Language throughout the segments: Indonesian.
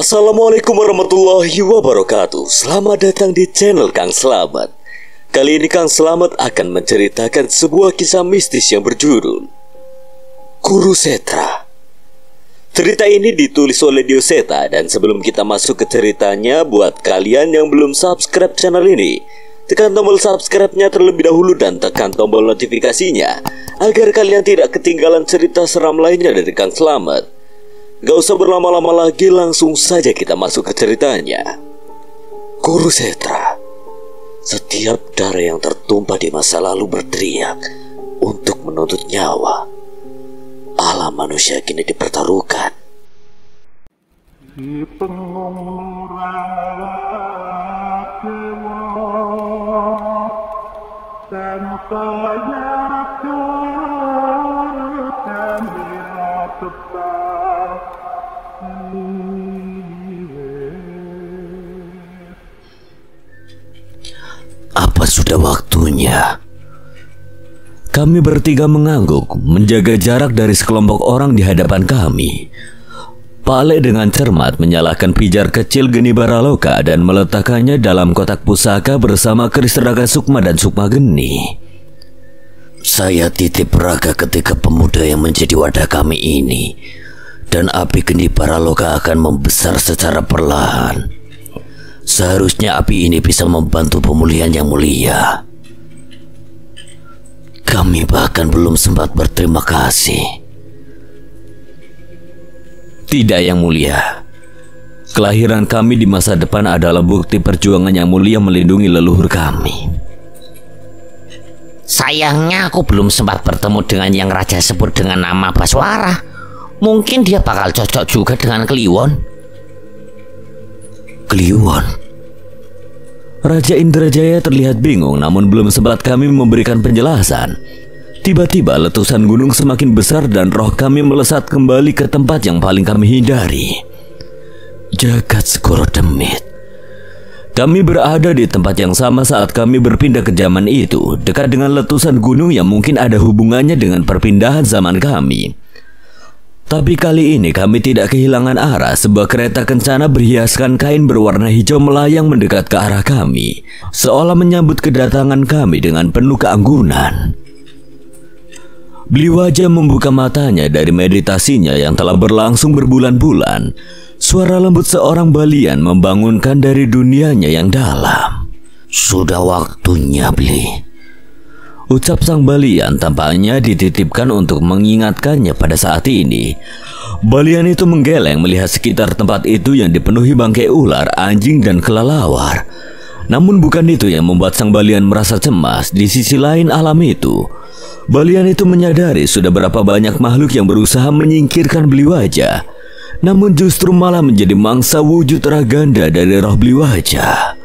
Assalamualaikum warahmatullahi wabarakatuh. Selamat datang di channel Kang Selamat. Kali ini Kang Selamat akan menceritakan sebuah kisah mistis yang berjudul Guru Setra. Cerita ini ditulis oleh Dioseta dan sebelum kita masuk ke ceritanya Buat kalian yang belum subscribe channel ini Tekan tombol subscribe-nya terlebih dahulu dan tekan tombol notifikasinya Agar kalian tidak ketinggalan cerita seram lainnya dari Kang Selamat Gak usah berlama-lama lagi, langsung saja kita masuk ke ceritanya. Guru Setra, setiap darah yang tertumpah di masa lalu berteriak untuk menuntut nyawa. Alam manusia kini dipertaruhkan. Di Apa sudah waktunya? Kami bertiga mengangguk, menjaga jarak dari sekelompok orang di hadapan kami. Pale dengan cermat menyalakan pijar kecil Geni Baraloka dan meletakkannya dalam kotak pusaka bersama keris raga Sukma dan Sukma Geni. Saya titip raga ketika pemuda yang menjadi wadah kami ini, dan api Geni Baraloka akan membesar secara perlahan. Seharusnya api ini bisa membantu pemulihan yang mulia. Kami bahkan belum sempat berterima kasih. Tidak yang mulia. Kelahiran kami di masa depan adalah bukti perjuangan yang mulia melindungi leluhur kami. Sayangnya aku belum sempat bertemu dengan yang raja sebut dengan nama Baswara. Mungkin dia bakal cocok juga dengan Kliwon. Kliwon. Raja Indrajaya terlihat bingung namun belum sempat kami memberikan penjelasan. Tiba-tiba letusan gunung semakin besar dan roh kami melesat kembali ke tempat yang paling kami hindari. Jagat Segoro Demit. Kami berada di tempat yang sama saat kami berpindah ke zaman itu, dekat dengan letusan gunung yang mungkin ada hubungannya dengan perpindahan zaman kami. Tapi kali ini kami tidak kehilangan arah. Sebuah kereta kencana berhiaskan kain berwarna hijau melayang mendekat ke arah kami, seolah menyambut kedatangan kami dengan penuh keanggunan. Beli wajah membuka matanya dari meditasinya yang telah berlangsung berbulan-bulan. Suara lembut seorang balian membangunkan dari dunianya yang dalam. Sudah waktunya, Beli. Ucap sang balian tampaknya dititipkan untuk mengingatkannya pada saat ini. Balian itu menggeleng melihat sekitar tempat itu yang dipenuhi bangkai ular, anjing, dan kelelawar. Namun bukan itu yang membuat sang balian merasa cemas. Di sisi lain alam itu, balian itu menyadari sudah berapa banyak makhluk yang berusaha menyingkirkan beli wajah. Namun justru malah menjadi mangsa wujud raganda dari roh beli wajah.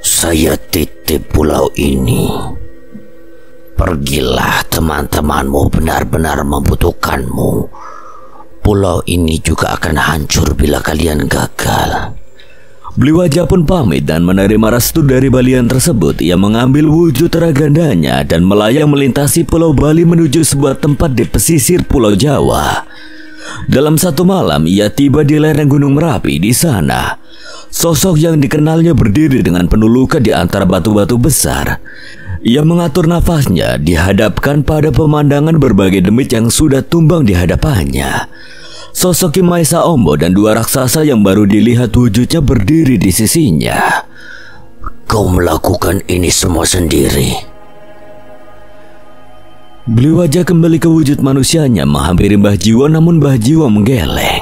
Saya titip pulau ini Pergilah teman-temanmu benar-benar membutuhkanmu. Pulau ini juga akan hancur bila kalian gagal. Beli wajah pun pamit dan menerima restu dari balian tersebut. Ia mengambil wujud ragandanya dan melayang melintasi Pulau Bali menuju sebuah tempat di pesisir Pulau Jawa. Dalam satu malam, ia tiba di lereng Gunung Merapi di sana. Sosok yang dikenalnya berdiri dengan penuh luka di antara batu-batu besar. Ia mengatur nafasnya dihadapkan pada pemandangan berbagai demit yang sudah tumbang di hadapannya. Sosok Kimaisa Ombo dan dua raksasa yang baru dilihat wujudnya berdiri di sisinya. Kau melakukan ini semua sendiri. Beli wajah kembali ke wujud manusianya menghampiri Mbah Jiwa namun Mbah Jiwa menggeleng.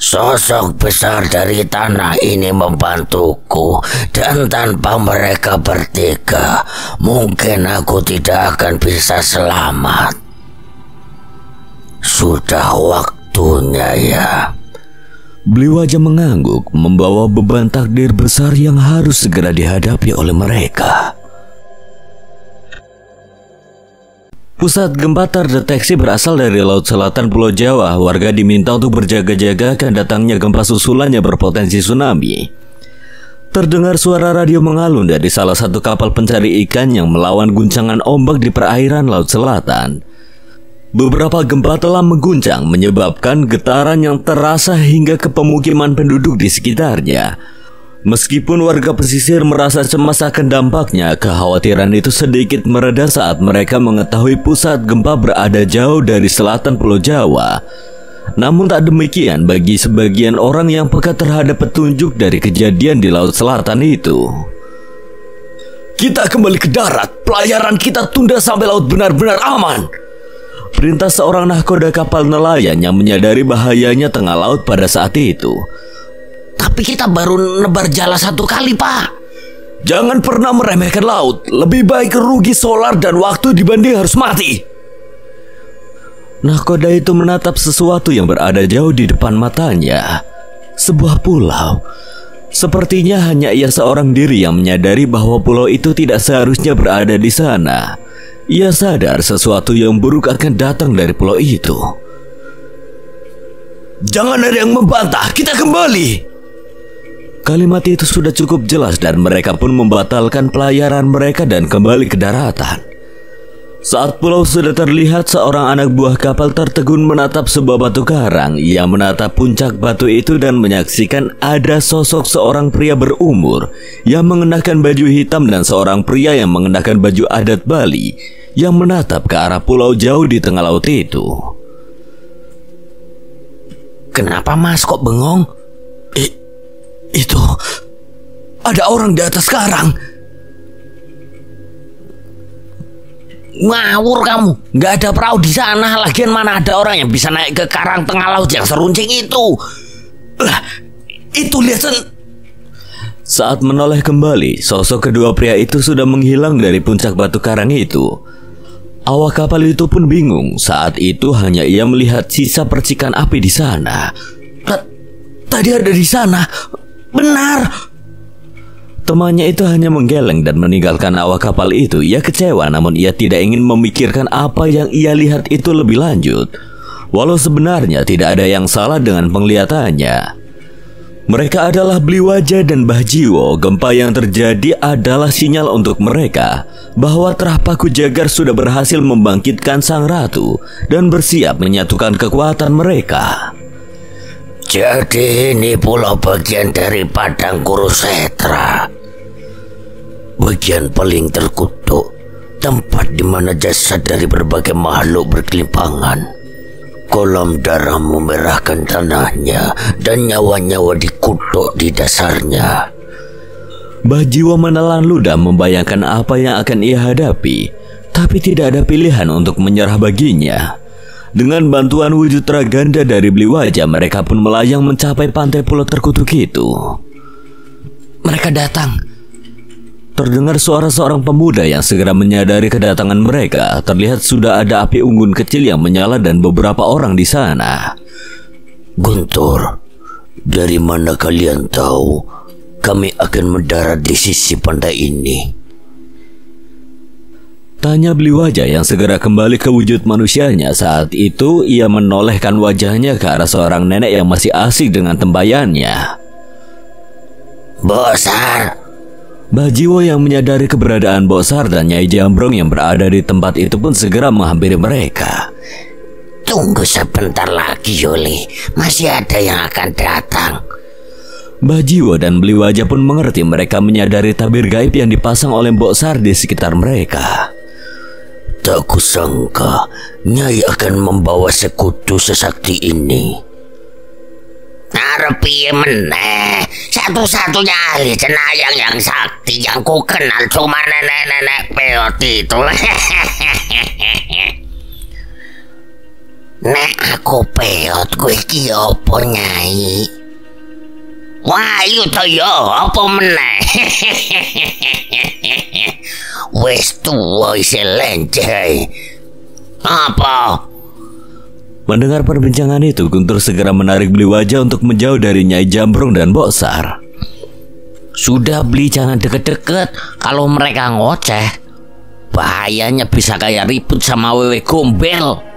Sosok besar dari tanah ini membantuku dan tanpa mereka bertiga mungkin aku tidak akan bisa selamat. Sudah waktunya ya. Beli wajah mengangguk membawa beban takdir besar yang harus segera dihadapi oleh mereka. Pusat gempa terdeteksi berasal dari Laut Selatan Pulau Jawa. Warga diminta untuk berjaga-jaga akan datangnya gempa susulan yang berpotensi tsunami. Terdengar suara radio mengalun dari salah satu kapal pencari ikan yang melawan guncangan ombak di perairan Laut Selatan. Beberapa gempa telah mengguncang menyebabkan getaran yang terasa hingga ke pemukiman penduduk di sekitarnya. Meskipun warga pesisir merasa cemas akan dampaknya, kekhawatiran itu sedikit mereda saat mereka mengetahui pusat gempa berada jauh dari selatan Pulau Jawa. Namun tak demikian bagi sebagian orang yang peka terhadap petunjuk dari kejadian di Laut Selatan itu. Kita kembali ke darat, pelayaran kita tunda sampai laut benar-benar aman. Perintah seorang nahkoda kapal nelayan yang menyadari bahayanya tengah laut pada saat itu. Tapi kita baru nebar jala satu kali, Pak. Jangan pernah meremehkan laut. Lebih baik rugi solar dan waktu dibanding harus mati. Nahkoda itu menatap sesuatu yang berada jauh di depan matanya. Sebuah pulau. Sepertinya hanya ia seorang diri yang menyadari bahwa pulau itu tidak seharusnya berada di sana. Ia sadar sesuatu yang buruk akan datang dari pulau itu. Jangan ada yang membantah, kita kembali. Kalimat itu sudah cukup jelas dan mereka pun membatalkan pelayaran mereka dan kembali ke daratan. Saat pulau sudah terlihat, seorang anak buah kapal tertegun menatap sebuah batu karang. Ia menatap puncak batu itu dan menyaksikan ada sosok seorang pria berumur yang mengenakan baju hitam dan seorang pria yang mengenakan baju adat Bali yang menatap ke arah pulau jauh di tengah laut itu. Kenapa mas kok bengong? Itu ada orang di atas karang. Ngawur kamu, nggak ada perahu di sana. Lagian mana ada orang yang bisa naik ke karang tengah laut yang seruncing itu? Lah, itu lihat sen. Saat menoleh kembali, sosok kedua pria itu sudah menghilang dari puncak batu karang itu. Awak kapal itu pun bingung. Saat itu hanya ia melihat sisa percikan api di sana. Tadi ada di sana. Benar. Temannya itu hanya menggeleng dan meninggalkan awak kapal itu. Ia kecewa namun ia tidak ingin memikirkan apa yang ia lihat itu lebih lanjut. Walau sebenarnya tidak ada yang salah dengan penglihatannya. Mereka adalah beli wajah dan Bahjiwo. Gempa yang terjadi adalah sinyal untuk mereka bahwa Terahpaku Jagar sudah berhasil membangkitkan sang ratu dan bersiap menyatukan kekuatan mereka. Jadi ini pulau bagian dari Padang Kurusetra. Bagian paling terkutuk, tempat di mana jasad dari berbagai makhluk berkelimpangan. Kolam darah memerahkan tanahnya dan nyawa-nyawa dikutuk di dasarnya. Bajiwa menelan ludah membayangkan apa yang akan ia hadapi, tapi tidak ada pilihan untuk menyerah baginya. Dengan bantuan wujud raganda dari beli wajah, mereka pun melayang mencapai pantai pulau terkutuk itu. Mereka datang. Terdengar suara seorang pemuda yang segera menyadari kedatangan mereka. Terlihat sudah ada api unggun kecil yang menyala dan beberapa orang di sana. Guntur, dari mana kalian tahu kami akan mendarat di sisi pantai ini? Tanya beli wajah yang segera kembali ke wujud manusianya. Saat itu ia menolehkan wajahnya ke arah seorang nenek yang masih asik dengan tembayannya. Bosar! Bajiwo yang menyadari keberadaan Bosar dan Nyai Jambrong yang berada di tempat itu pun segera menghampiri mereka. Tunggu sebentar lagi Yuli. Masih ada yang akan datang. Bajiwo dan beli wajah pun mengerti mereka menyadari tabir gaib yang dipasang oleh Mbok Sar di sekitar mereka. Tak kusangka Nyai akan membawa sekutu sesakti ini. Arpi meneh Satu-satunya ahli cenayang yang sakti Yang ku kenal cuma nenek-nenek peot itu Nek aku peot gue ki nyai Wah, to yo, apa meneh? Wes tuwa isi lenceh. Apa? Mendengar perbincangan itu, Guntur segera menarik beli wajah untuk menjauh dari Nyai Jambrong dan Boksar. Sudah beli jangan deket-deket kalau mereka ngoceh. Bahayanya bisa kayak ribut sama wewe gombel.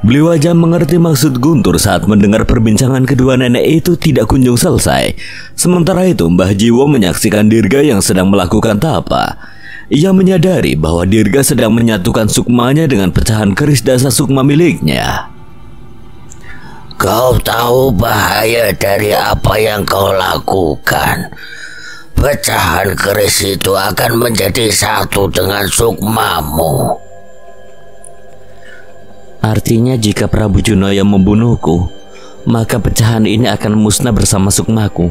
Beli wajah mengerti maksud Guntur saat mendengar perbincangan kedua nenek itu tidak kunjung selesai. Sementara itu Mbah Jiwo menyaksikan Dirga yang sedang melakukan tapa. Ia menyadari bahwa Dirga sedang menyatukan sukmanya dengan pecahan keris dasa sukma miliknya. Kau tahu bahaya dari apa yang kau lakukan. Pecahan keris itu akan menjadi satu dengan sukmamu. Artinya jika Prabu Juno yang membunuhku, maka pecahan ini akan musnah bersama sukmaku.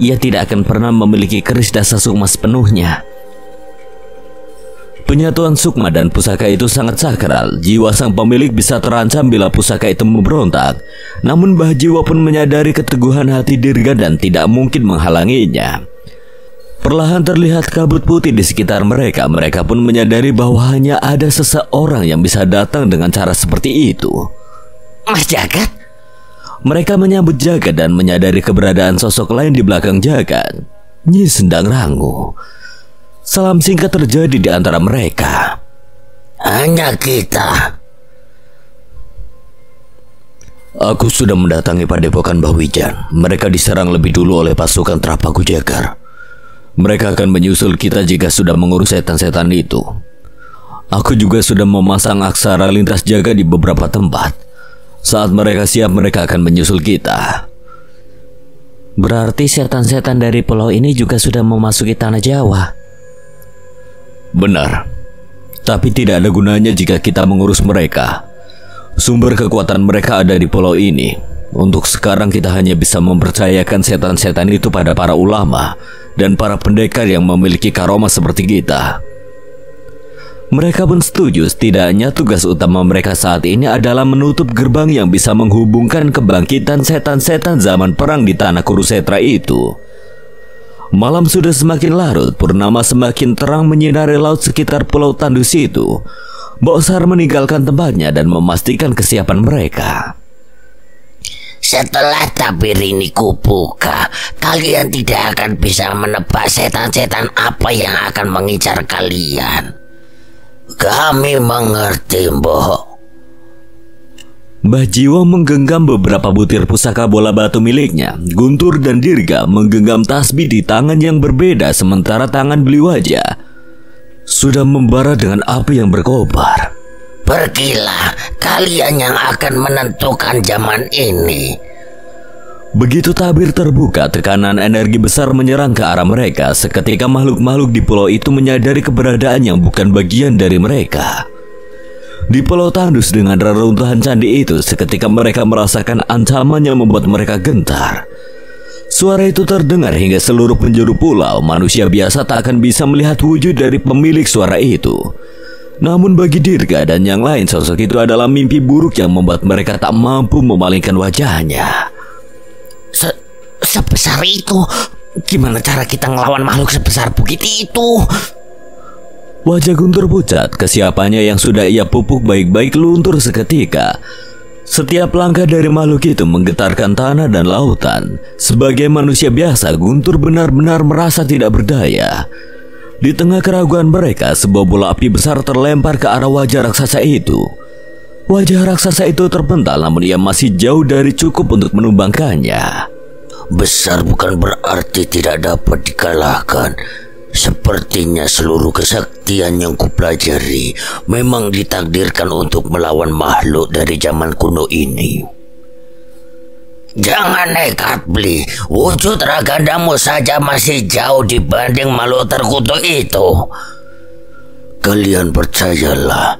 Ia tidak akan pernah memiliki keris dasa sukma sepenuhnya. Penyatuan sukma dan pusaka itu sangat sakral. Jiwa sang pemilik bisa terancam bila pusaka itu memberontak. Namun Bah Jiwa pun menyadari keteguhan hati Dirga dan tidak mungkin menghalanginya. Perlahan terlihat kabut putih di sekitar mereka. Mereka pun menyadari bahwa hanya ada seseorang yang bisa datang dengan cara seperti itu. Mas Jagat? Mereka menyambut Jagat dan menyadari keberadaan sosok lain di belakang Jagat. Nyi Sendang Rangu. Salam singkat terjadi di antara mereka. Hanya kita. Aku sudah mendatangi padepokan Bawijan. Mereka diserang lebih dulu oleh pasukan Trapaku Jagar. Mereka akan menyusul kita jika sudah mengurus setan-setan itu. Aku juga sudah memasang aksara lintas jaga di beberapa tempat. Saat mereka siap, mereka akan menyusul kita. Berarti setan-setan dari pulau ini juga sudah memasuki tanah Jawa. Benar. Tapi tidak ada gunanya jika kita mengurus mereka. Sumber kekuatan mereka ada di pulau ini. Untuk sekarang kita hanya bisa mempercayakan setan-setan itu pada para ulama dan para pendekar yang memiliki karoma seperti kita. Mereka pun setuju setidaknya tugas utama mereka saat ini adalah menutup gerbang yang bisa menghubungkan kebangkitan setan-setan zaman perang di tanah Kurusetra itu. Malam sudah semakin larut, purnama semakin terang menyinari laut sekitar pulau tandus itu. Boksar meninggalkan tempatnya dan memastikan kesiapan mereka. Setelah tabir ini kubuka, kalian tidak akan bisa menebak setan-setan apa yang akan mengincar kalian. Kami mengerti, Mbok. Mbah Jiwo menggenggam beberapa butir pusaka bola batu miliknya. Guntur dan Dirga menggenggam tasbih di tangan yang berbeda sementara tangan beli wajah sudah membara dengan api yang berkobar. Pergilah, kalian yang akan menentukan zaman ini. Begitu tabir terbuka, tekanan energi besar menyerang ke arah mereka. Seketika makhluk-makhluk di pulau itu menyadari keberadaan yang bukan bagian dari mereka. Di Pulau Tandus dengan reruntuhan candi itu seketika mereka merasakan ancaman yang membuat mereka gentar. Suara itu terdengar hingga seluruh penjuru pulau. Manusia biasa tak akan bisa melihat wujud dari pemilik suara itu. Namun bagi Dirga dan yang lain sosok itu adalah mimpi buruk yang membuat mereka tak mampu memalingkan wajahnya. Se sebesar itu, gimana cara kita ngelawan makhluk sebesar bukit itu? Wajah Guntur pucat, kesiapannya yang sudah ia pupuk baik-baik luntur seketika. Setiap langkah dari makhluk itu menggetarkan tanah dan lautan. Sebagai manusia biasa, Guntur benar-benar merasa tidak berdaya. Di tengah keraguan mereka, sebuah bola api besar terlempar ke arah wajah raksasa itu. Wajah raksasa itu terpental namun ia masih jauh dari cukup untuk menumbangkannya. Besar bukan berarti tidak dapat dikalahkan. Sepertinya seluruh kesaktian yang kupelajari memang ditakdirkan untuk melawan makhluk dari zaman kuno ini. Jangan nekat beli, wujud ragandamu saja masih jauh dibanding makhluk terkutuk itu. Kalian percayalah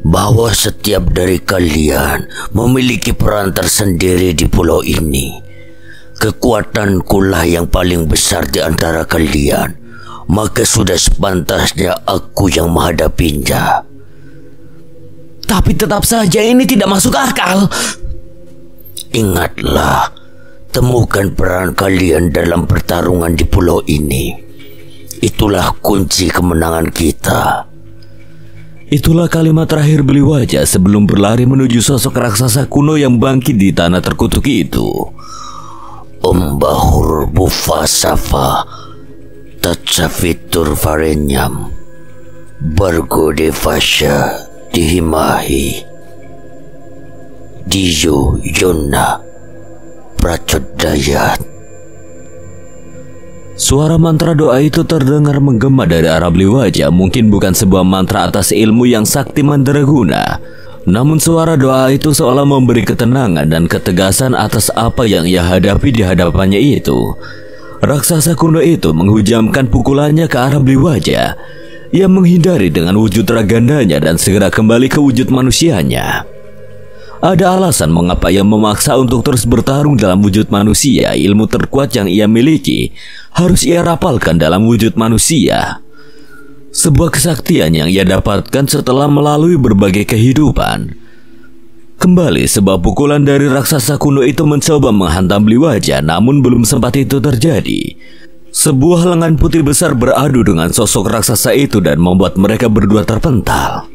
bahwa setiap dari kalian memiliki peran tersendiri di pulau ini. Kekuatanku lah yang paling besar di antara kalian maka sudah sepantasnya aku yang menghadapinya. Tapi tetap saja ini tidak masuk akal. Ingatlah, temukan peran kalian dalam pertarungan di pulau ini. Itulah kunci kemenangan kita. Itulah kalimat terakhir beli wajah sebelum berlari menuju sosok raksasa kuno yang bangkit di tanah terkutuk itu. Umbahur Bufasafa Tatsafitur Varenyam Bargo Devasya Dihimahi Diyo Yona Pracodayat Suara mantra doa itu terdengar menggema dari arah beli wajah. Mungkin bukan sebuah mantra atas ilmu yang sakti mandraguna. Namun suara doa itu seolah memberi ketenangan dan ketegasan atas apa yang ia hadapi di hadapannya itu. Raksasa kuno itu menghujamkan pukulannya ke arah beli wajah. Ia menghindari dengan wujud ragandanya dan segera kembali ke wujud manusianya ada alasan mengapa ia memaksa untuk terus bertarung dalam wujud manusia. Ilmu terkuat yang ia miliki harus ia rapalkan dalam wujud manusia. Sebuah kesaktian yang ia dapatkan setelah melalui berbagai kehidupan. Kembali sebab pukulan dari raksasa kuno itu mencoba menghantam beli wajah namun belum sempat itu terjadi. Sebuah lengan putih besar beradu dengan sosok raksasa itu dan membuat mereka berdua terpental.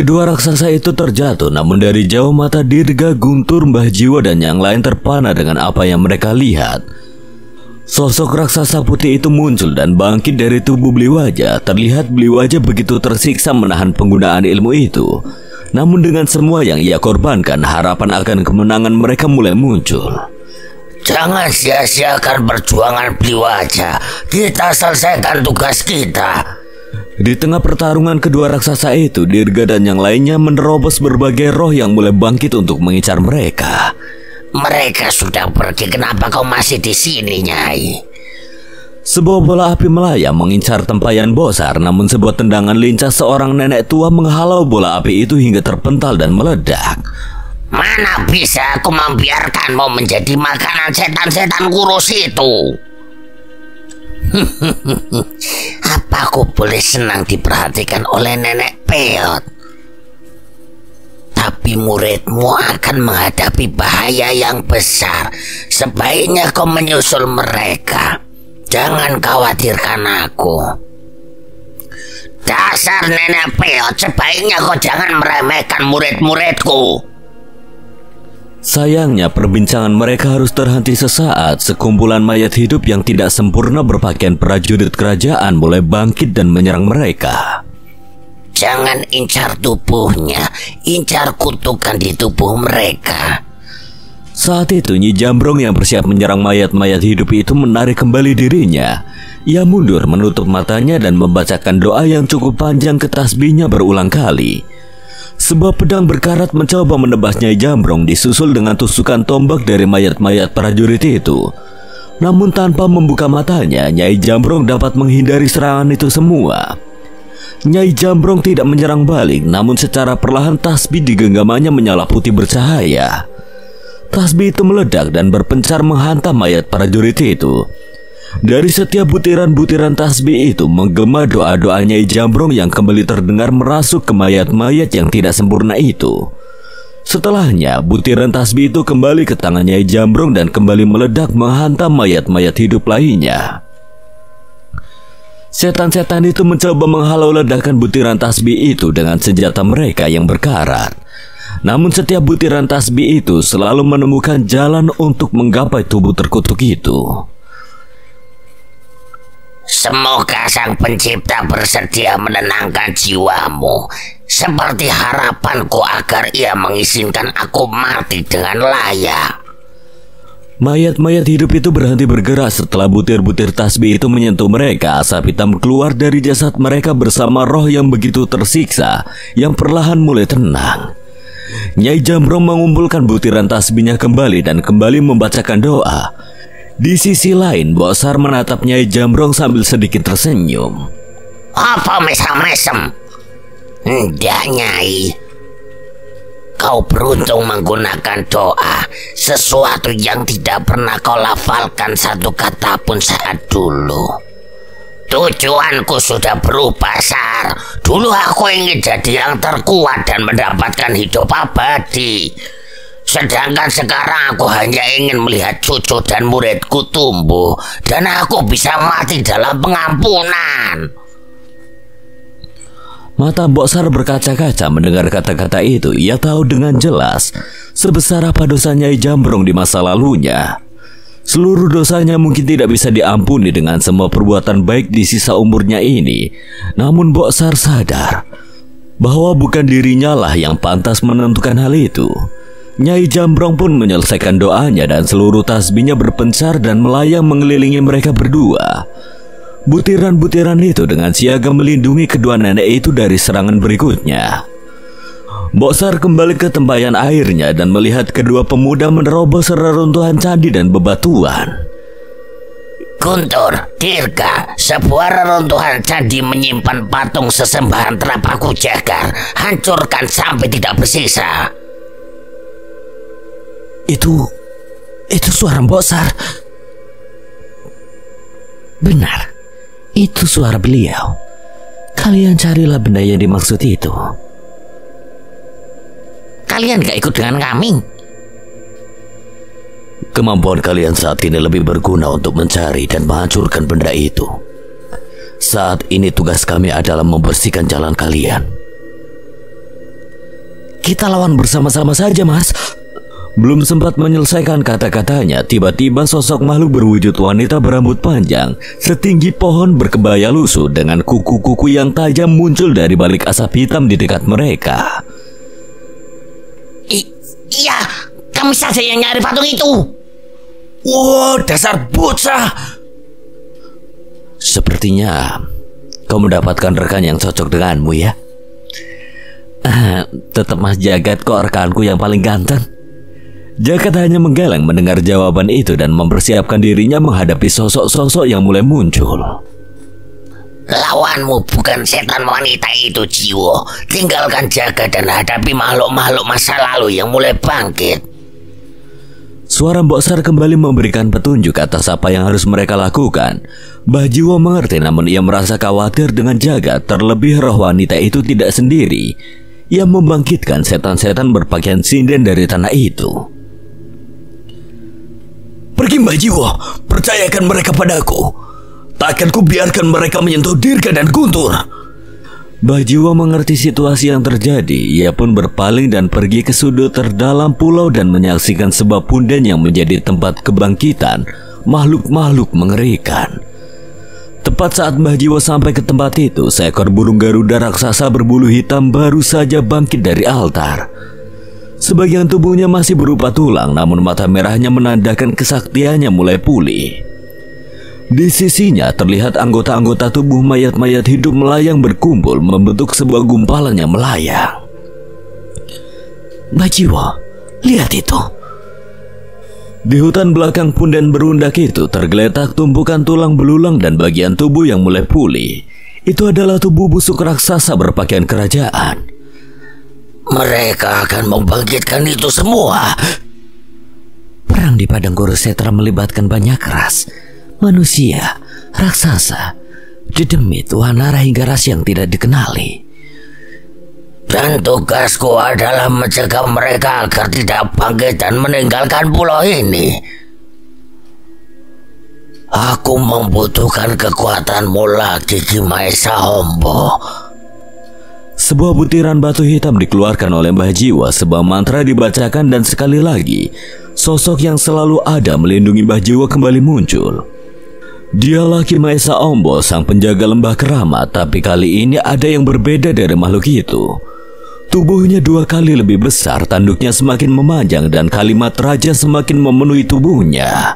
Kedua raksasa itu terjatuh namun dari jauh mata Dirga, Guntur, Mbah Jiwa dan yang lain terpana dengan apa yang mereka lihat. Sosok raksasa putih itu muncul dan bangkit dari tubuh beli wajah. Terlihat beli wajah begitu tersiksa menahan penggunaan ilmu itu. Namun dengan semua yang ia korbankan, harapan akan kemenangan mereka mulai muncul. Jangan sia-siakan perjuangan beli wajah. Kita selesaikan tugas kita. Di tengah pertarungan kedua raksasa itu, Dirga dan yang lainnya menerobos berbagai roh yang mulai bangkit untuk mengincar mereka. Mereka sudah pergi, kenapa kau masih di sini, Nyai? Sebuah bola api melayang mengincar tempayan Bosar, namun sebuah tendangan lincah seorang nenek tua menghalau bola api itu hingga terpental dan meledak. Mana bisa aku membiarkanmu menjadi makanan setan-setan kurus itu? Apa aku boleh senang diperhatikan oleh nenek peot? Tapi muridmu akan menghadapi bahaya yang besar. Sebaiknya kau menyusul mereka. Jangan khawatirkan aku. Dasar nenek peot, sebaiknya kau jangan meremehkan murid-muridku. Sayangnya perbincangan mereka harus terhenti sesaat. Sekumpulan mayat hidup yang tidak sempurna berpakaian prajurit kerajaan mulai bangkit dan menyerang mereka. Jangan incar tubuhnya. Incar kutukan di tubuh mereka. Saat itu Nyi Jambrong yang bersiap menyerang mayat-mayat hidup itu menarik kembali dirinya. Ia mundur menutup matanya dan membacakan doa yang cukup panjang ke tasbihnya berulang kali sebuah pedang berkarat mencoba menebas Nyai Jambrong disusul dengan tusukan tombak dari mayat-mayat prajurit itu. Namun tanpa membuka matanya, Nyai Jambrong dapat menghindari serangan itu semua. Nyai Jambrong tidak menyerang balik, namun secara perlahan tasbih di genggamannya menyala putih bercahaya. Tasbih itu meledak dan berpencar menghantam mayat prajurit itu. Dari setiap butiran-butiran tasbih itu menggema doa-doa Nyai Jambrong yang kembali terdengar merasuk ke mayat-mayat yang tidak sempurna itu. Setelahnya, butiran tasbih itu kembali ke tangan Nyai Jambrong dan kembali meledak menghantam mayat-mayat hidup lainnya. Setan-setan itu mencoba menghalau ledakan butiran tasbih itu dengan senjata mereka yang berkarat. Namun setiap butiran tasbih itu selalu menemukan jalan untuk menggapai tubuh terkutuk itu. Semoga sang pencipta bersedia menenangkan jiwamu Seperti harapanku agar ia mengizinkan aku mati dengan layak Mayat-mayat hidup itu berhenti bergerak setelah butir-butir tasbih itu menyentuh mereka. Asap hitam keluar dari jasad mereka bersama roh yang begitu tersiksa, yang perlahan mulai tenang. Nyai Jamrong mengumpulkan butiran tasbihnya kembali dan kembali membacakan doa. Di sisi lain, Bosar menatap Nyai Jamrong sambil sedikit tersenyum. Apa mesem-mesem? Tidak, Nyai. Kau beruntung menggunakan doa, sesuatu yang tidak pernah kau lafalkan satu kata pun saat dulu. Tujuanku sudah berubah, Sar. Dulu aku ingin jadi yang terkuat dan mendapatkan hidup abadi. Sedangkan sekarang aku hanya ingin melihat cucu dan muridku tumbuh dan aku bisa mati dalam pengampunan. Mata Boksar berkaca-kaca mendengar kata-kata itu. Ia tahu dengan jelas sebesar apa dosanya Jambrong di masa lalunya. Seluruh dosanya mungkin tidak bisa diampuni dengan semua perbuatan baik di sisa umurnya ini. Namun Boksar sadar bahwa bukan dirinya lah yang pantas menentukan hal itu. Nyai Jambrong pun menyelesaikan doanya dan seluruh tasbihnya berpencar dan melayang mengelilingi mereka berdua. Butiran-butiran itu dengan siaga melindungi kedua nenek itu dari serangan berikutnya. Boksar kembali ke tempayan airnya dan melihat kedua pemuda menerobos reruntuhan candi dan bebatuan. Guntur, Dirga, sebuah reruntuhan candi menyimpan patung sesembahan terapaku jagar. Hancurkan sampai tidak bersisa. Itu, itu suara Boksar. Benar, itu suara beliau. Kalian carilah benda yang dimaksud itu. Kalian gak ikut dengan kami? Kemampuan kalian saat ini lebih berguna untuk mencari dan menghancurkan benda itu. Saat ini tugas kami adalah membersihkan jalan kalian. Kita lawan bersama-sama saja, Mas. Belum sempat menyelesaikan kata-katanya, tiba-tiba sosok makhluk berwujud wanita berambut panjang, setinggi pohon berkebaya lusuh dengan kuku-kuku yang tajam muncul dari balik asap hitam di dekat mereka. I iya, kami saja yang nyari patung itu. Wow, dasar bocah! Sepertinya kau mendapatkan rekan yang cocok denganmu ya. Tetap Mas Jagat kok rekanku yang paling ganteng. Jagat hanya menggeleng mendengar jawaban itu dan mempersiapkan dirinya menghadapi sosok-sosok yang mulai muncul. Lawanmu bukan setan wanita itu jiwo. Tinggalkan jaga dan hadapi makhluk-makhluk masa lalu yang mulai bangkit. Suara Mbok Sar kembali memberikan petunjuk atas apa yang harus mereka lakukan. Mbah Jiwo mengerti namun ia merasa khawatir dengan jaga terlebih roh wanita itu tidak sendiri. Ia membangkitkan setan-setan berpakaian sinden dari tanah itu. Pergi Mbah Jiwo, percayakan mereka padaku. Takkan ku biarkan mereka menyentuh Dirga dan Guntur. Bajiwa mengerti situasi yang terjadi. Ia pun berpaling dan pergi ke sudut terdalam pulau dan menyaksikan sebuah punden yang menjadi tempat kebangkitan makhluk-makhluk mengerikan. Tepat saat Mbah Jiwa sampai ke tempat itu, seekor burung garuda raksasa berbulu hitam baru saja bangkit dari altar. Sebagian tubuhnya masih berupa tulang, namun mata merahnya menandakan kesaktiannya mulai pulih. Di sisinya terlihat anggota-anggota tubuh mayat-mayat hidup melayang berkumpul membentuk sebuah gumpalan yang melayang. Bajiwa, lihat itu. Di hutan belakang punden berundak itu tergeletak tumpukan tulang belulang dan bagian tubuh yang mulai pulih. Itu adalah tubuh busuk raksasa berpakaian kerajaan. Mereka akan membangkitkan itu semua. Perang di padang Kurusetra melibatkan banyak ras manusia, raksasa, dedemit, wanara hingga ras yang tidak dikenali. Dan tugasku adalah mencegah mereka agar tidak bangkit dan meninggalkan pulau ini. Aku membutuhkan kekuatanmu lagi, Kimaisa Hombo. Sebuah butiran batu hitam dikeluarkan oleh Mbah Jiwa, sebuah mantra dibacakan dan sekali lagi, sosok yang selalu ada melindungi Mbah Jiwa kembali muncul. Dialah Kimaisa Ombo, sang penjaga lembah keramat, tapi kali ini ada yang berbeda dari makhluk itu. Tubuhnya dua kali lebih besar, tanduknya semakin memanjang dan kalimat raja semakin memenuhi tubuhnya.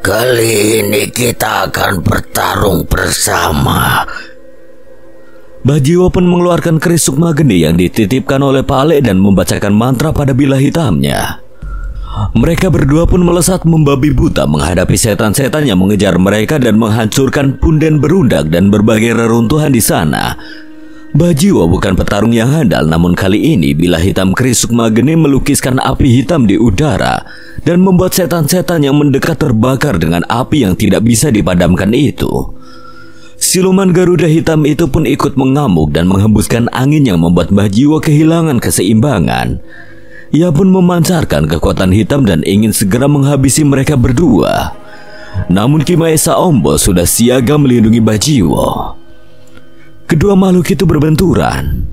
Kali ini kita akan bertarung bersama. Bajiwa pun mengeluarkan keris sukma geni yang dititipkan oleh Pale dan membacakan mantra pada bilah hitamnya. Mereka berdua pun melesat membabi buta menghadapi setan-setan yang mengejar mereka dan menghancurkan punden berundak dan berbagai reruntuhan di sana. Bajiwa bukan petarung yang handal, namun kali ini bila hitam keris Sukmageni melukiskan api hitam di udara dan membuat setan-setan yang mendekat terbakar dengan api yang tidak bisa dipadamkan itu. Siluman Garuda hitam itu pun ikut mengamuk dan menghembuskan angin yang membuat Bajiwa kehilangan keseimbangan. Ia pun memancarkan kekuatan hitam dan ingin segera menghabisi mereka berdua. Namun Kimaesa Ombo sudah siaga melindungi Bajiwo. Kedua makhluk itu berbenturan.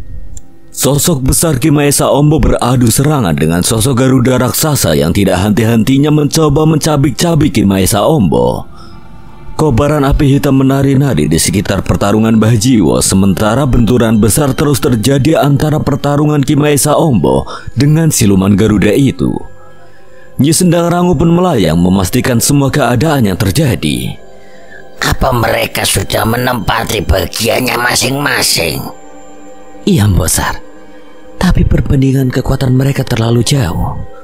Sosok besar Kimaesa Ombo beradu serangan dengan sosok Garuda raksasa yang tidak henti-hentinya mencoba mencabik-cabik Kimaesa Ombo. Kobaran api hitam menari-nari di sekitar pertarungan Bahjiwo sementara benturan besar terus terjadi antara pertarungan Kimaisa Ombo dengan siluman Garuda itu. Nyi Sendang Rangu pun melayang memastikan semua keadaan yang terjadi. Apa mereka sudah menempati bagiannya masing-masing? Iya, Mbosar. Tapi perbandingan kekuatan mereka terlalu jauh.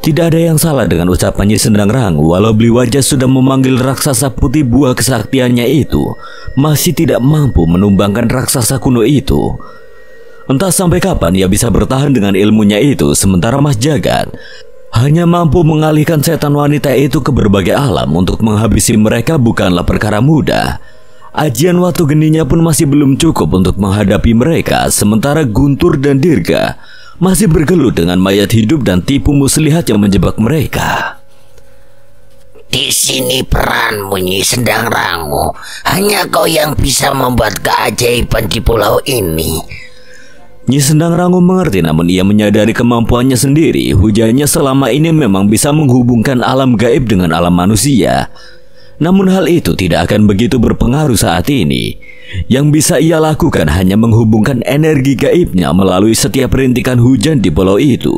Tidak ada yang salah dengan ucapannya Sendang Rangu walau beli wajah sudah memanggil raksasa putih buah kesaktiannya itu masih tidak mampu menumbangkan raksasa kuno itu. Entah sampai kapan ia bisa bertahan dengan ilmunya itu sementara Mas Jagat hanya mampu mengalihkan setan wanita itu ke berbagai alam untuk menghabisi mereka bukanlah perkara mudah. Ajian waktu geninya pun masih belum cukup untuk menghadapi mereka sementara Guntur dan Dirga masih bergelut dengan mayat hidup dan tipu muslihat yang menjebak mereka. Di sini peranmu Nyi Sendang Rangu. Hanya kau yang bisa membuat keajaiban di pulau ini. Nyi Sendang Rangu mengerti namun ia menyadari kemampuannya sendiri. Hujannya selama ini memang bisa menghubungkan alam gaib dengan alam manusia. Namun hal itu tidak akan begitu berpengaruh saat ini. Yang bisa ia lakukan hanya menghubungkan energi gaibnya melalui setiap rintikan hujan di pulau itu.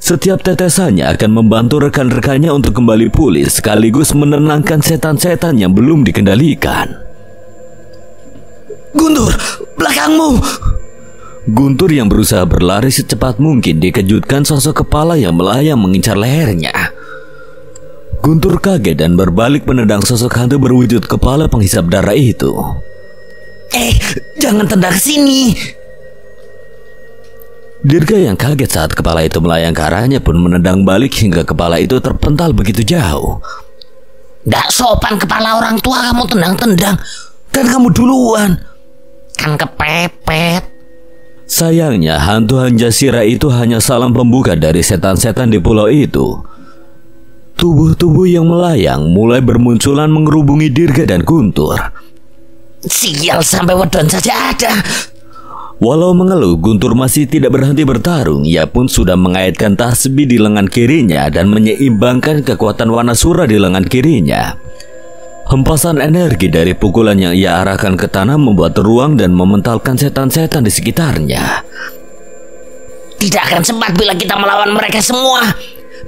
Setiap tetesannya akan membantu rekan-rekannya untuk kembali pulih sekaligus menenangkan setan-setan yang belum dikendalikan. Guntur, belakangmu! Guntur yang berusaha berlari secepat mungkin dikejutkan sosok kepala yang melayang mengincar lehernya. Guntur kaget dan berbalik menendang sosok hantu berwujud kepala penghisap darah itu. Eh, jangan tendang sini. Dirga yang kaget saat kepala itu melayang ke arahnya pun menendang balik hingga kepala itu terpental begitu jauh. Gak sopan kepala orang tua kamu tendang-tendang. Kan kamu duluan. Kan kepepet. Sayangnya hantu Hanjasira itu hanya salam pembuka dari setan-setan di pulau itu. Tubuh-tubuh yang melayang mulai bermunculan mengerubungi Dirga dan Guntur. Sial sampai wedon saja ada. Walau mengeluh, Guntur masih tidak berhenti bertarung. Ia pun sudah mengaitkan tasbih di lengan kirinya dan menyeimbangkan kekuatan warna surah di lengan kirinya. Hempasan energi dari pukulan yang ia arahkan ke tanah membuat ruang dan mementalkan setan-setan di sekitarnya. Tidak akan sempat bila kita melawan mereka semua.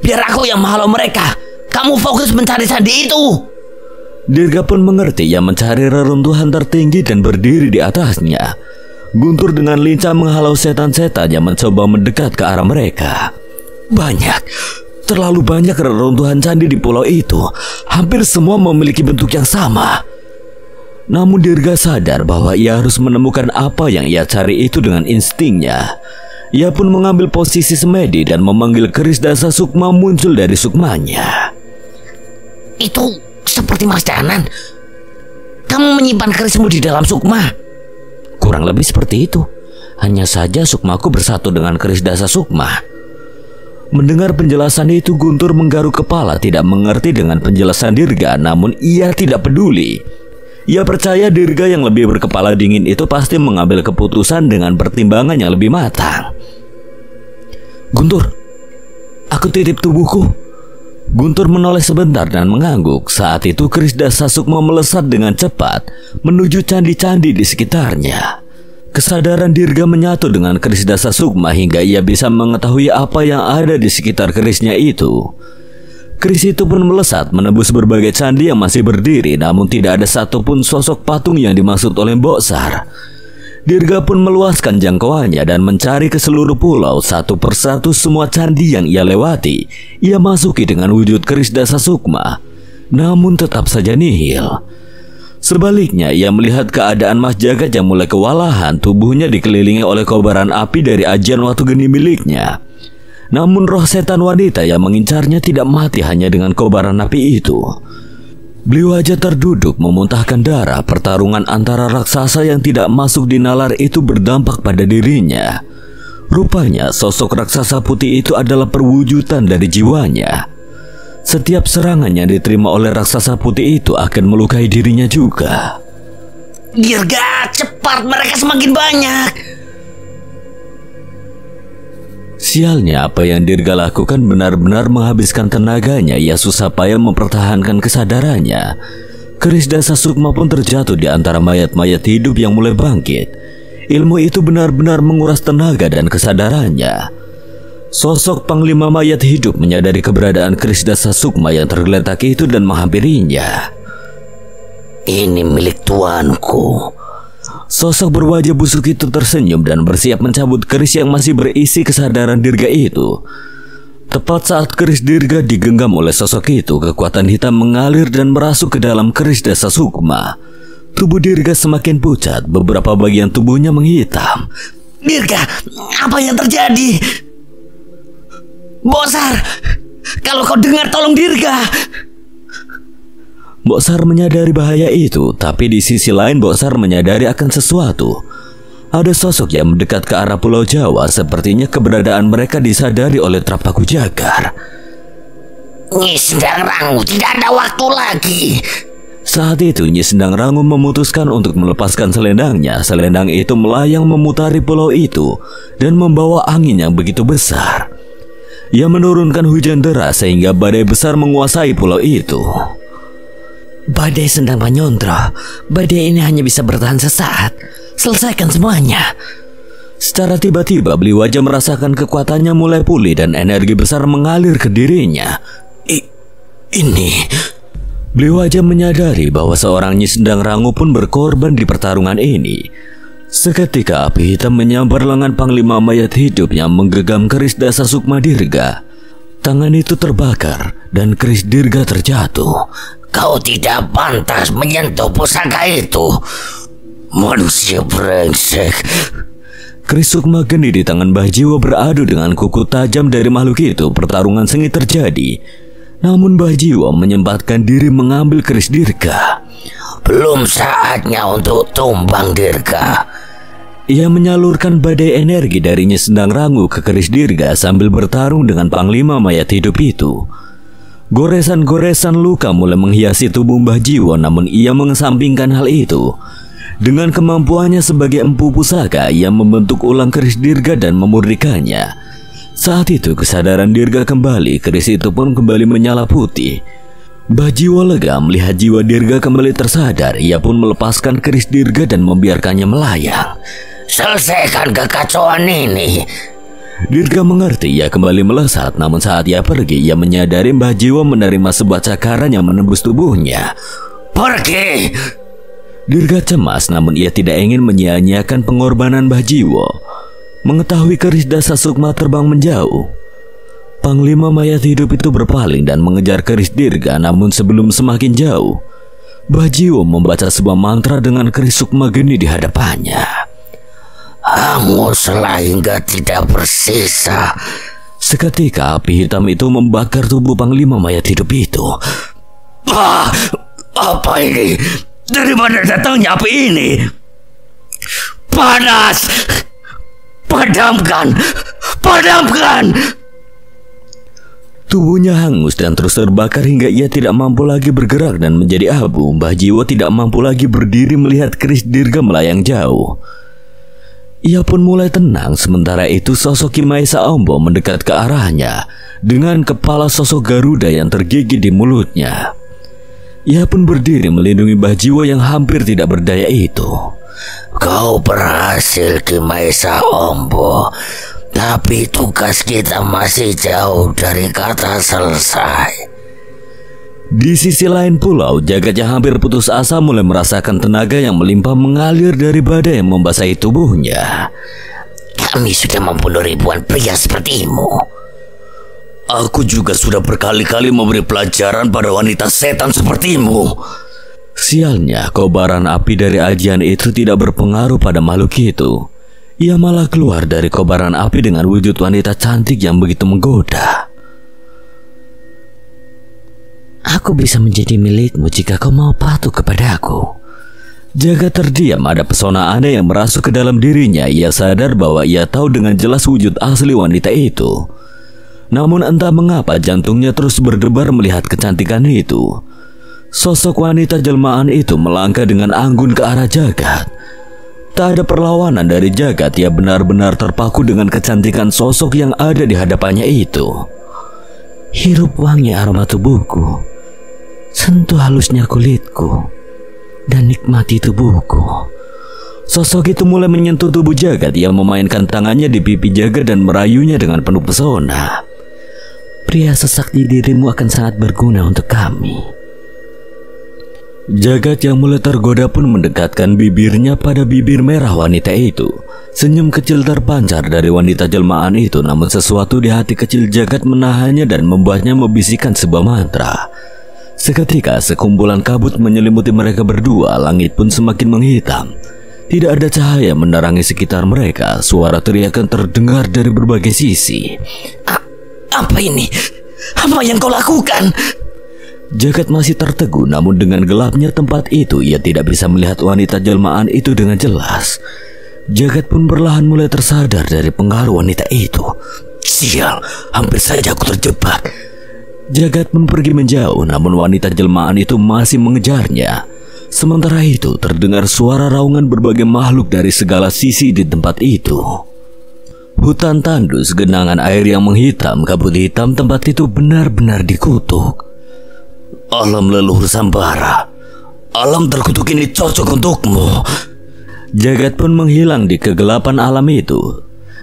Biar aku yang menghalau mereka. Kamu fokus mencari sandi itu. Dirga pun mengerti yang mencari reruntuhan tertinggi dan berdiri di atasnya. Guntur dengan lincah menghalau setan-setan yang mencoba mendekat ke arah mereka. Banyak, terlalu banyak reruntuhan candi di pulau itu. Hampir semua memiliki bentuk yang sama. Namun Dirga sadar bahwa ia harus menemukan apa yang ia cari itu dengan instingnya. Ia pun mengambil posisi semedi dan memanggil keris dasa sukma muncul dari sukmanya. Itu seperti Mas Danan. Kamu menyimpan kerismu di dalam sukma. Kurang lebih seperti itu. Hanya saja sukmaku bersatu dengan keris dasa sukma. Mendengar penjelasan itu Guntur menggaruk kepala tidak mengerti dengan penjelasan Dirga namun ia tidak peduli. Ia percaya Dirga yang lebih berkepala dingin itu pasti mengambil keputusan dengan pertimbangan yang lebih matang. Guntur, aku titip tubuhku. Guntur menoleh sebentar dan mengangguk. Saat itu keris dasa sukma melesat dengan cepat menuju candi-candi di sekitarnya. Kesadaran Dirga menyatu dengan keris dasa sukma hingga ia bisa mengetahui apa yang ada di sekitar kerisnya itu. Keris itu pun melesat menembus berbagai candi yang masih berdiri namun tidak ada satupun sosok patung yang dimaksud oleh Boksar. Dirga pun meluaskan jangkauannya dan mencari ke seluruh pulau satu persatu semua candi yang ia lewati. Ia masuki dengan wujud keris dasa sukma, namun tetap saja nihil. Sebaliknya, ia melihat keadaan Mas Jagat yang mulai kewalahan, tubuhnya dikelilingi oleh kobaran api dari ajian waktu geni miliknya. Namun roh setan wanita yang mengincarnya tidak mati hanya dengan kobaran api itu. Beliau aja terduduk memuntahkan darah pertarungan antara raksasa yang tidak masuk di nalar itu berdampak pada dirinya. Rupanya sosok raksasa putih itu adalah perwujudan dari jiwanya. Setiap serangan yang diterima oleh raksasa putih itu akan melukai dirinya juga. Dirga, cepat mereka semakin banyak. Sialnya apa yang Dirga lakukan benar-benar menghabiskan tenaganya Ia susah payah mempertahankan kesadarannya Keris Dasa Sukma pun terjatuh di antara mayat-mayat hidup yang mulai bangkit. Ilmu itu benar-benar menguras tenaga dan kesadarannya. Sosok Panglima Mayat Hidup menyadari keberadaan Keris Dasa Sukma yang tergeletak itu dan menghampirinya. Ini milik tuanku. Sosok berwajah busuk itu tersenyum dan bersiap mencabut keris yang masih berisi kesadaran Dirga itu. Tepat saat keris dirga digenggam oleh sosok itu, kekuatan hitam mengalir dan merasuk ke dalam keris desa Sukma. Tubuh dirga semakin pucat, beberapa bagian tubuhnya menghitam. Dirga, apa yang terjadi? Bosar, kalau kau dengar tolong Dirga. Bosar menyadari bahaya itu, tapi di sisi lain Bosar menyadari akan sesuatu. Ada sosok yang mendekat ke arah Pulau Jawa, sepertinya keberadaan mereka disadari oleh Trapaku Jagar. Nyi Sendang Rangu tidak ada waktu lagi. Saat itu Nyi Sendang Rangu memutuskan untuk melepaskan selendangnya. Selendang itu melayang memutari pulau itu dan membawa angin yang begitu besar. Ia menurunkan hujan deras sehingga badai besar menguasai pulau itu. Badai sedang menyondro. Badai ini hanya bisa bertahan sesaat. Selesaikan semuanya. Secara tiba-tiba beli wajah merasakan kekuatannya mulai pulih dan energi besar mengalir ke dirinya. I, ini Beli wajah menyadari bahwa seorang Nyi Sendang Rangu pun berkorban di pertarungan ini. Seketika api hitam menyambar lengan Panglima Mayat Hidup yang menggenggam keris dasar Sukma Dirga. Tangan itu terbakar dan keris Dirga terjatuh. Kau tidak pantas menyentuh pusaka itu. Manusia brengsek. Keris Sukma geni di tangan Mbah Jiwo beradu dengan kuku tajam dari makhluk itu. Pertarungan sengit terjadi. Namun Mbah Jiwo menyempatkan diri mengambil keris Dirga. Belum saatnya untuk tumbang Dirga. Ia menyalurkan badai energi darinya Sendang Rangu ke keris Dirga sambil bertarung dengan Panglima Mayat Hidup itu. Goresan-goresan luka mulai menghiasi tubuh Mbah Jiwo namun ia mengesampingkan hal itu. Dengan kemampuannya sebagai empu pusaka, ia membentuk ulang keris Dirga dan memurnikannya. Saat itu kesadaran Dirga kembali, keris itu pun kembali menyala putih. Bajiwa lega melihat jiwa Dirga kembali tersadar, ia pun melepaskan keris Dirga dan membiarkannya melayang. Selesaikan kekacauan ini. Dirga mengerti ia kembali melesat, namun saat ia pergi, ia menyadari Mbah Jiwa menerima sebuah cakaran yang menembus tubuhnya. Pergi! Dirga cemas namun ia tidak ingin menyia-nyiakan pengorbanan Mbah Jiwo. Mengetahui keris dasa Sukma terbang menjauh. Panglima mayat hidup itu berpaling dan mengejar keris Dirga namun sebelum semakin jauh. Mbah Jiwo membaca sebuah mantra dengan keris Sukma geni di hadapannya. Hanguslah hingga tidak bersisa. Seketika api hitam itu membakar tubuh Panglima mayat hidup itu. Ah, apa ini? Dari mana datangnya api ini? Panas! Padamkan! Padamkan! Tubuhnya hangus dan terus terbakar hingga ia tidak mampu lagi bergerak dan menjadi abu. Mbah Jiwo tidak mampu lagi berdiri melihat keris dirga melayang jauh. Ia pun mulai tenang sementara itu sosok Kimaisa Ombo mendekat ke arahnya dengan kepala sosok Garuda yang tergigit di mulutnya. Ia pun berdiri melindungi Mbah Jiwo yang hampir tidak berdaya itu. Kau berhasil Kimaisa Ombo Tapi tugas kita masih jauh dari kata selesai Di sisi lain pulau, jagat yang hampir putus asa mulai merasakan tenaga yang melimpah mengalir dari badai yang membasahi tubuhnya. Kami sudah membunuh ribuan pria sepertimu Aku juga sudah berkali-kali memberi pelajaran pada wanita setan sepertimu. Sialnya, kobaran api dari ajian itu tidak berpengaruh pada makhluk itu. Ia malah keluar dari kobaran api dengan wujud wanita cantik yang begitu menggoda. Aku bisa menjadi milikmu jika kau mau patuh kepadaku. Jaga terdiam ada pesona aneh yang merasuk ke dalam dirinya. Ia sadar bahwa ia tahu dengan jelas wujud asli wanita itu. Namun entah mengapa jantungnya terus berdebar melihat kecantikan itu. Sosok wanita jelmaan itu melangkah dengan anggun ke arah jagat. Tak ada perlawanan dari jagat, ia benar-benar terpaku dengan kecantikan sosok yang ada di hadapannya itu. Hirup wangi aroma tubuhku. Sentuh halusnya kulitku dan nikmati tubuhku. Sosok itu mulai menyentuh tubuh jagat yang memainkan tangannya di pipi jagat dan merayunya dengan penuh pesona. Pria sesakti dirimu akan sangat berguna untuk kami. Jagat yang mulai tergoda pun mendekatkan bibirnya pada bibir merah wanita itu. Senyum kecil terpancar dari wanita jelmaan itu namun sesuatu di hati kecil jagat menahannya dan membuatnya membisikkan sebuah mantra. Seketika sekumpulan kabut menyelimuti mereka berdua, langit pun semakin menghitam. Tidak ada cahaya menerangi sekitar mereka. Suara teriakan terdengar dari berbagai sisi. A apa ini? Apa yang kau lakukan? Jagat masih tertegun, namun dengan gelapnya tempat itu ia tidak bisa melihat wanita jelmaan itu dengan jelas. Jagat pun perlahan mulai tersadar dari pengaruh wanita itu. Sial, hampir saja aku terjebak. Jagat pun pergi menjauh, namun wanita jelmaan itu masih mengejarnya. Sementara itu terdengar suara raungan berbagai makhluk dari segala sisi di tempat itu. Hutan tandus, genangan air yang menghitam, kabut hitam tempat itu benar-benar dikutuk. Alam leluhur Sambara, alam terkutuk ini cocok untukmu. Jagat pun menghilang di kegelapan alam itu.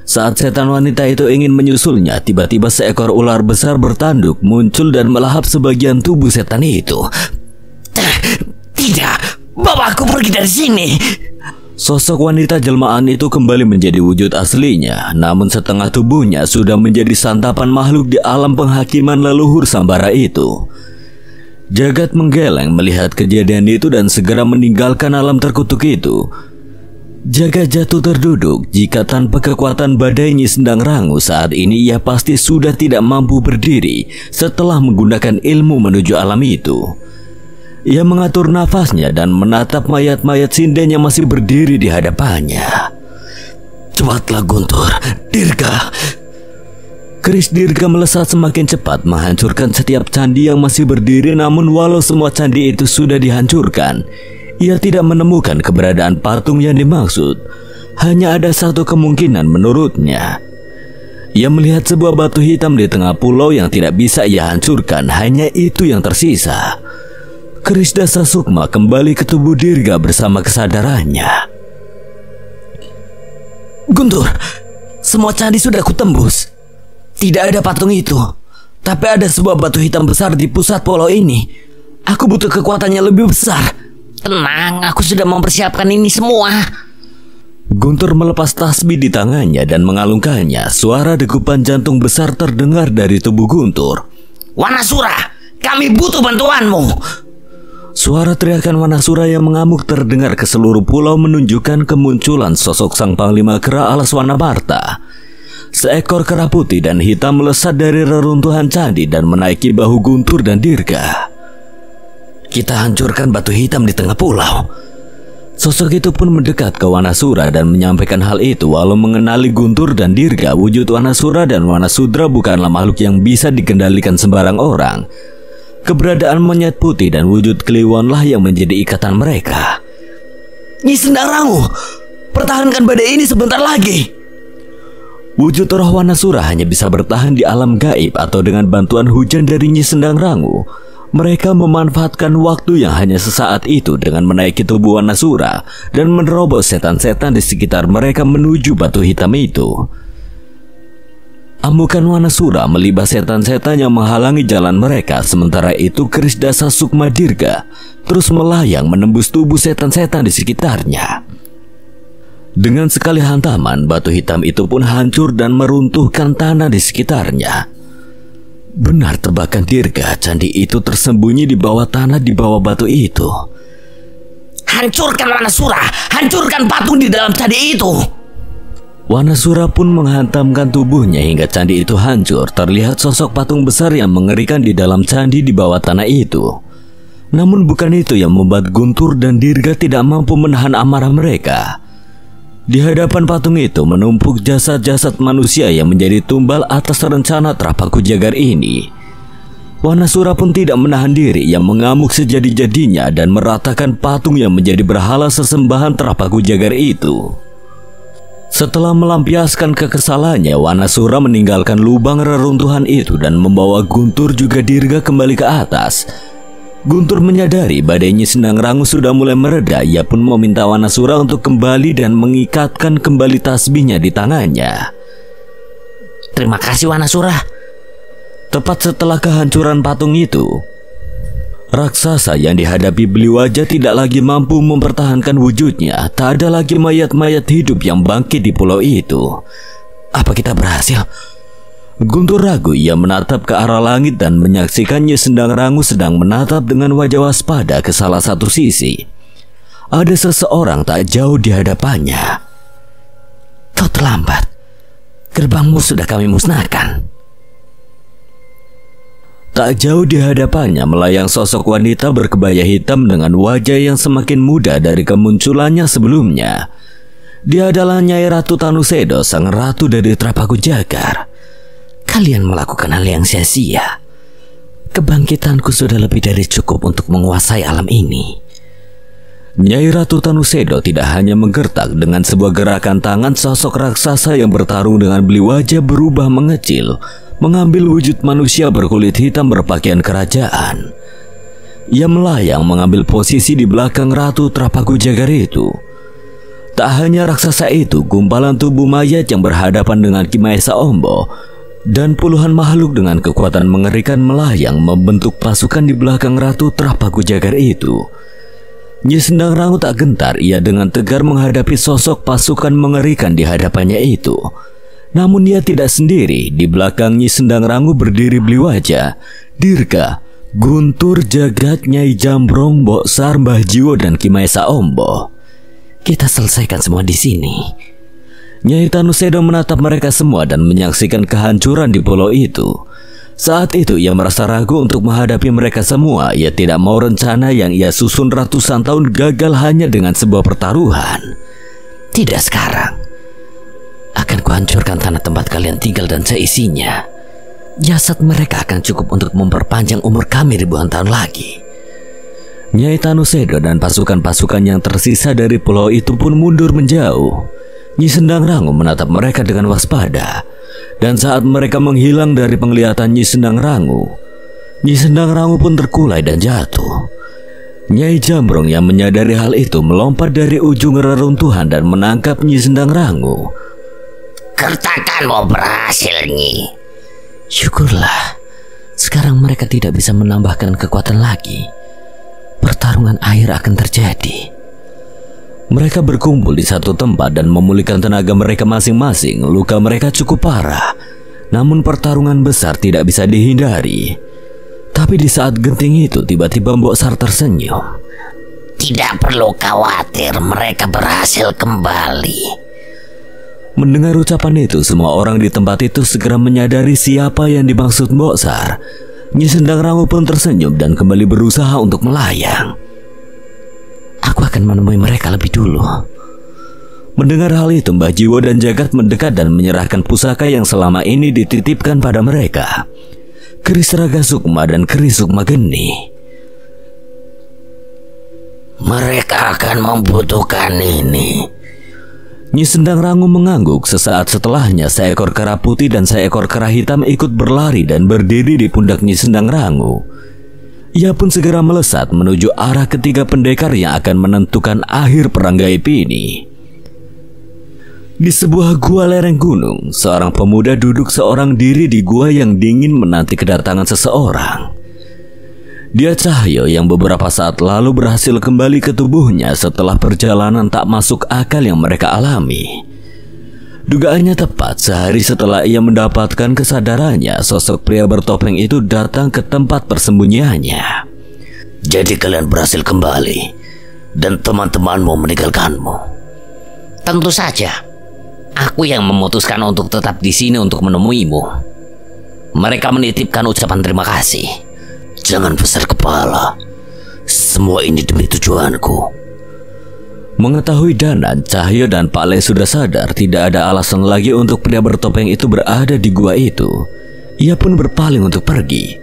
Saat setan wanita itu ingin menyusulnya, tiba-tiba seekor ular besar bertanduk muncul dan melahap sebagian tubuh setan itu. Tidak, bawa aku pergi dari sini. Sosok wanita jelmaan itu kembali menjadi wujud aslinya, namun setengah tubuhnya sudah menjadi santapan makhluk di alam penghakiman leluhur Sambara itu. Jagat menggeleng melihat kejadian itu dan segera meninggalkan alam terkutuk itu. Jagat jatuh terduduk jika tanpa kekuatan badai Nyi Sendang Rangu saat ini ia pasti sudah tidak mampu berdiri setelah menggunakan ilmu menuju alam itu. Ia mengatur nafasnya dan menatap mayat-mayat sinden yang masih berdiri di hadapannya. Cepatlah Guntur, Dirga. Keris Dirga melesat semakin cepat menghancurkan setiap candi yang masih berdiri namun walau semua candi itu sudah dihancurkan, ia tidak menemukan keberadaan patung yang dimaksud. Hanya ada satu kemungkinan menurutnya. Ia melihat sebuah batu hitam di tengah pulau yang tidak bisa ia hancurkan, hanya itu yang tersisa. Keris Dasa Sukma kembali ke tubuh Dirga bersama kesadarannya. Guntur, semua candi sudah kutembus. Tidak ada patung itu, tapi ada sebuah batu hitam besar di pusat pulau ini. Aku butuh kekuatannya lebih besar. Tenang, aku sudah mempersiapkan ini semua. Guntur melepas tasbih di tangannya dan mengalungkannya. Suara degupan jantung besar terdengar dari tubuh Guntur. Wanasura, kami butuh bantuanmu. Suara teriakan Wanasura yang mengamuk terdengar ke seluruh pulau menunjukkan kemunculan sosok sang panglima kera alas Wanabarta. Seekor kera putih dan hitam melesat dari reruntuhan candi dan menaiki bahu Guntur dan Dirga. Kita hancurkan batu hitam di tengah pulau. Sosok itu pun mendekat ke Wanasura dan menyampaikan hal itu walau mengenali Guntur dan Dirga wujud Wanasura dan Wanasudra bukanlah makhluk yang bisa dikendalikan sembarang orang. Keberadaan monyet putih dan wujud kliwonlah yang menjadi ikatan mereka. Nyi Sendarangu, pertahankan badai ini sebentar lagi. Wujud roh Wanasura hanya bisa bertahan di alam gaib atau dengan bantuan hujan dari Nyi Sendang Rangu. Mereka memanfaatkan waktu yang hanya sesaat itu dengan menaiki tubuh Wanasura dan menerobos setan-setan di sekitar mereka menuju batu hitam itu. Amukan Wanasura melibas setan-setan yang menghalangi jalan mereka sementara itu keris dasa Sukma Dirga terus melayang menembus tubuh setan-setan di sekitarnya. Dengan sekali hantaman, batu hitam itu pun hancur dan meruntuhkan tanah di sekitarnya. Benar tebakan Dirga, candi itu tersembunyi di bawah tanah di bawah batu itu. Hancurkan Wanasura, hancurkan patung di dalam candi itu. Wanasura pun menghantamkan tubuhnya hingga candi itu hancur. Terlihat sosok patung besar yang mengerikan di dalam candi di bawah tanah itu. Namun bukan itu yang membuat Guntur dan Dirga tidak mampu menahan amarah mereka. Di hadapan patung itu menumpuk jasad-jasad manusia yang menjadi tumbal atas rencana Trapaku Jagar ini. Wanasura pun tidak menahan diri yang mengamuk sejadi-jadinya dan meratakan patung yang menjadi berhala sesembahan Trapaku Jagar itu. Setelah melampiaskan kekesalannya, Wanasura meninggalkan lubang reruntuhan itu dan membawa Guntur juga Dirga kembali ke atas. Guntur menyadari badainya Sendang Rangu sudah mulai mereda. Ia pun meminta Wanasura untuk kembali dan mengikatkan kembali tasbihnya di tangannya. Terima kasih Wanasura. Tepat setelah kehancuran patung itu, Raksasa yang dihadapi beli wajah tidak lagi mampu mempertahankan wujudnya. Tak ada lagi mayat-mayat hidup yang bangkit di pulau itu. Apa kita berhasil? Guntur ragu ia menatap ke arah langit dan menyaksikannya Sendang Rangu sedang menatap dengan wajah waspada ke salah satu sisi. Ada seseorang tak jauh di hadapannya. Kau terlambat. Gerbangmu sudah kami musnahkan. Tak jauh di hadapannya melayang sosok wanita berkebaya hitam dengan wajah yang semakin muda dari kemunculannya sebelumnya. Dia adalah Nyai Ratu Tanusedo, sang ratu dari Trapaku Jagar. Kalian melakukan hal yang sia-sia. Kebangkitanku sudah lebih dari cukup untuk menguasai alam ini. Nyai Ratu Tanusedo tidak hanya menggertak dengan sebuah gerakan tangan sosok raksasa yang bertarung dengan beli wajah berubah mengecil mengambil wujud manusia berkulit hitam berpakaian kerajaan. Ia melayang mengambil posisi di belakang Ratu Trapaku Jagar itu. Tak hanya raksasa itu, gumpalan tubuh mayat yang berhadapan dengan Kimaesa Ombo dan puluhan makhluk dengan kekuatan mengerikan melayang membentuk pasukan di belakang Ratu Trapaku Jagar itu. Nyi Sendang Rangu tak gentar ia dengan tegar menghadapi sosok pasukan mengerikan di hadapannya itu. Namun dia tidak sendiri, di belakangnya Sendang Rangu berdiri beli wajah, Dirga, Guntur Jagat Nyai Jambrong, Boksar, Mbah Jiwo, dan Kimaesa Ombo. Kita selesaikan semua di sini. Nyai Tanusedo menatap mereka semua dan menyaksikan kehancuran di pulau itu. Saat itu ia merasa ragu untuk menghadapi mereka semua. Ia tidak mau rencana yang ia susun ratusan tahun gagal hanya dengan sebuah pertaruhan. Tidak sekarang. Akan kuhancurkan tanah tempat kalian tinggal dan seisinya. Jasad mereka akan cukup untuk memperpanjang umur kami ribuan tahun lagi. Nyai Tanusedo dan pasukan-pasukan yang tersisa dari pulau itu pun mundur menjauh. Nyi Sendang Rangu menatap mereka dengan waspada. Dan saat mereka menghilang dari penglihatan Nyi Sendang Rangu, Nyi Sendang Rangu pun terkulai dan jatuh. Nyai Jambrong yang menyadari hal itu melompat dari ujung reruntuhan dan menangkap Nyi Sendang Rangu. Kertakanmu berhasil, Nyi. Syukurlah. Sekarang mereka tidak bisa menambahkan kekuatan lagi. Pertarungan air akan terjadi. Mereka berkumpul di satu tempat dan memulihkan tenaga mereka masing-masing. Luka mereka cukup parah, namun pertarungan besar tidak bisa dihindari. Tapi di saat genting itu tiba-tiba Mbok Sar tersenyum. Tidak perlu khawatir, mereka berhasil kembali. Mendengar ucapan itu, semua orang di tempat itu segera menyadari siapa yang dimaksud Mbok Sar. Nyi Sendang Rangu pun tersenyum dan kembali berusaha untuk melayang. Aku akan menemui mereka lebih dulu. Mendengar hal itu, Mbah Jiwo dan Jagat mendekat dan menyerahkan pusaka yang selama ini dititipkan pada mereka. Keris Raga Sukma dan Keris Sukma Geni. Mereka akan membutuhkan ini. Nyi Sendang Rangu mengangguk sesaat setelahnya seekor kera putih dan seekor kera hitam ikut berlari dan berdiri di pundak Nyi Sendang Rangu. Ia pun segera melesat menuju arah ketiga pendekar yang akan menentukan akhir perang gaib ini. Di sebuah gua lereng gunung, seorang pemuda duduk seorang diri di gua yang dingin menanti kedatangan seseorang. Dia Cahyo yang beberapa saat lalu berhasil kembali ke tubuhnya setelah perjalanan tak masuk akal yang mereka alami. Dugaannya tepat sehari setelah ia mendapatkan kesadarannya, sosok pria bertopeng itu datang ke tempat persembunyiannya. Jadi kalian berhasil kembali dan teman-temanmu meninggalkanmu. Tentu saja. Aku yang memutuskan untuk tetap di sini untuk menemuimu. Mereka menitipkan ucapan terima kasih. Jangan besar kepala. Semua ini demi tujuanku. Mengetahui Danan, Cahyo dan Pak Le sudah sadar tidak ada alasan lagi untuk pria bertopeng itu berada di gua itu. Ia pun berpaling untuk pergi.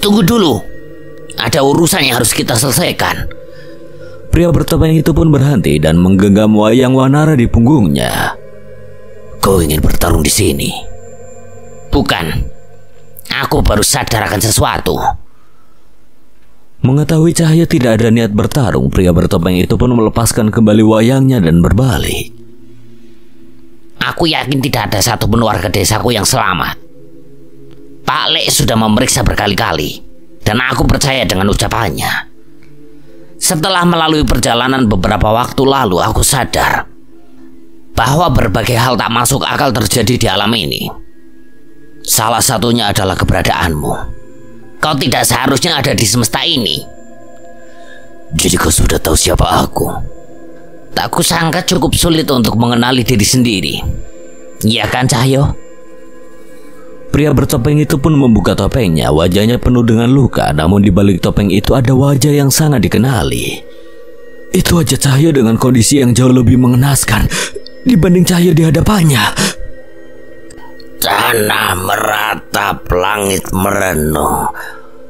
Tunggu dulu. Ada urusan yang harus kita selesaikan. Pria bertopeng itu pun berhenti dan menggenggam wayang wanara di punggungnya. Kau ingin bertarung di sini? Bukan. Aku baru sadar akan sesuatu. Mengetahui Cahyo tidak ada niat bertarung, pria bertopeng itu pun melepaskan kembali wayangnya dan berbalik. Aku yakin tidak ada satu pun warga desaku yang selamat. Pak Lek sudah memeriksa berkali-kali, dan aku percaya dengan ucapannya. Setelah melalui perjalanan beberapa waktu lalu, aku sadar bahwa berbagai hal tak masuk akal terjadi di alam ini. Salah satunya adalah keberadaanmu. Kau tidak seharusnya ada di semesta ini. Jadi kau sudah tahu siapa aku? Tak kusangka cukup sulit untuk mengenali diri sendiri. Iya kan Cahyo? Pria bertopeng itu pun membuka topengnya, wajahnya penuh dengan luka, namun di balik topeng itu ada wajah yang sangat dikenali. Itu wajah Cahyo dengan kondisi yang jauh lebih mengenaskan dibanding Cahyo di hadapannya. Tanah meratap, langit merenung.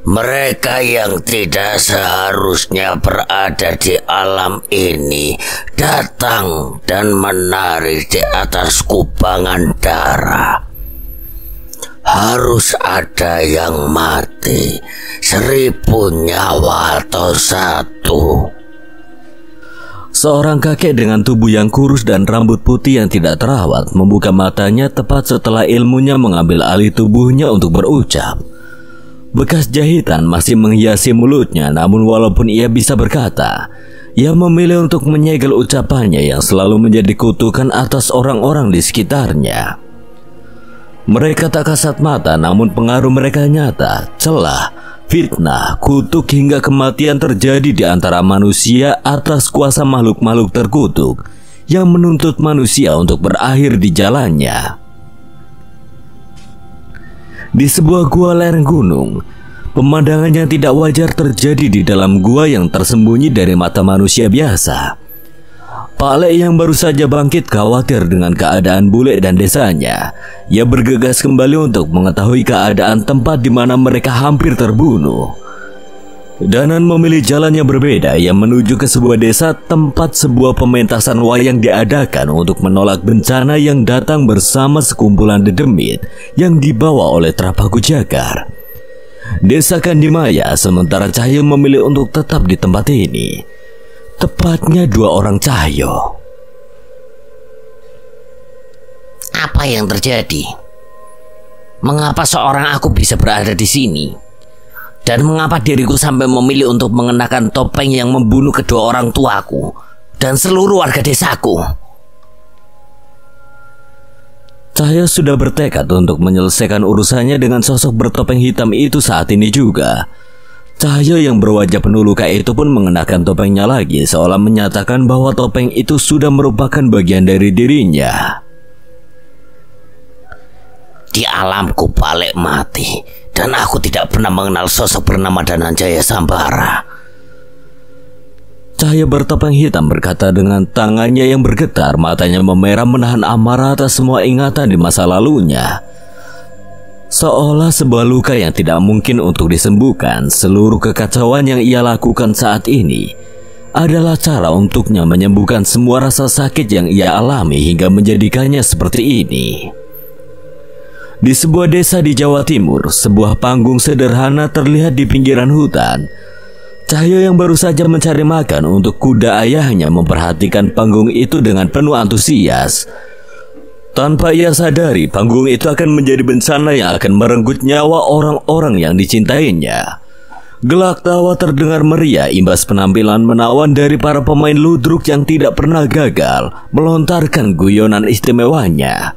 Mereka yang tidak seharusnya berada di alam ini datang dan menari di atas kubangan darah. Harus ada yang mati, seribu nyawa atau satu. Seorang kakek dengan tubuh yang kurus dan rambut putih yang tidak terawat membuka matanya tepat setelah ilmunya mengambil alih tubuhnya untuk berucap. Bekas jahitan masih menghiasi mulutnya namun walaupun ia bisa berkata, ia memilih untuk menyegel ucapannya yang selalu menjadi kutukan atas orang-orang di sekitarnya. Mereka tak kasat mata namun pengaruh mereka nyata, celah, Fitnah, kutuk hingga kematian terjadi di antara manusia atas kuasa makhluk-makhluk terkutuk yang menuntut manusia untuk berakhir di jalannya. Di sebuah gua lereng gunung, pemandangan yang tidak wajar terjadi di dalam gua yang tersembunyi dari mata manusia biasa. Pak Lek yang baru saja bangkit khawatir dengan keadaan bule dan desanya. Ia bergegas kembali untuk mengetahui keadaan tempat di mana mereka hampir terbunuh. Danan memilih jalan yang berbeda yang menuju ke sebuah desa tempat sebuah pementasan wayang diadakan untuk menolak bencana yang datang bersama sekumpulan dedemit yang dibawa oleh Trapaku Jakar. Desa Kandimaya sementara Cahyo memilih untuk tetap di tempat ini. Tepatnya dua orang Cahyo. Apa yang terjadi? Mengapa seorang aku bisa berada di sini? Dan mengapa diriku sampai memilih untuk mengenakan topeng yang membunuh kedua orang tuaku dan seluruh warga desaku? Cahyo sudah bertekad untuk menyelesaikan urusannya dengan sosok bertopeng hitam itu saat ini juga. Cahyo yang berwajah penuh luka itu pun mengenakan topengnya lagi seolah menyatakan bahwa topeng itu sudah merupakan bagian dari dirinya. Di alamku balik mati dan aku tidak pernah mengenal sosok bernama Dananjaya Sambara. Cahaya bertopeng hitam berkata dengan tangannya yang bergetar, matanya memerah menahan amarah atas semua ingatan di masa lalunya. Seolah sebuah luka yang tidak mungkin untuk disembuhkan, seluruh kekacauan yang ia lakukan saat ini adalah cara untuknya menyembuhkan semua rasa sakit yang ia alami hingga menjadikannya seperti ini. Di sebuah desa di Jawa Timur, sebuah panggung sederhana terlihat di pinggiran hutan. Cahyo yang baru saja mencari makan untuk kuda ayahnya memperhatikan panggung itu dengan penuh antusias. Tanpa ia sadari, panggung itu akan menjadi bencana yang akan merenggut nyawa orang-orang yang dicintainya. Gelak tawa terdengar meriah imbas penampilan menawan dari para pemain ludruk yang tidak pernah gagal melontarkan guyonan istimewanya.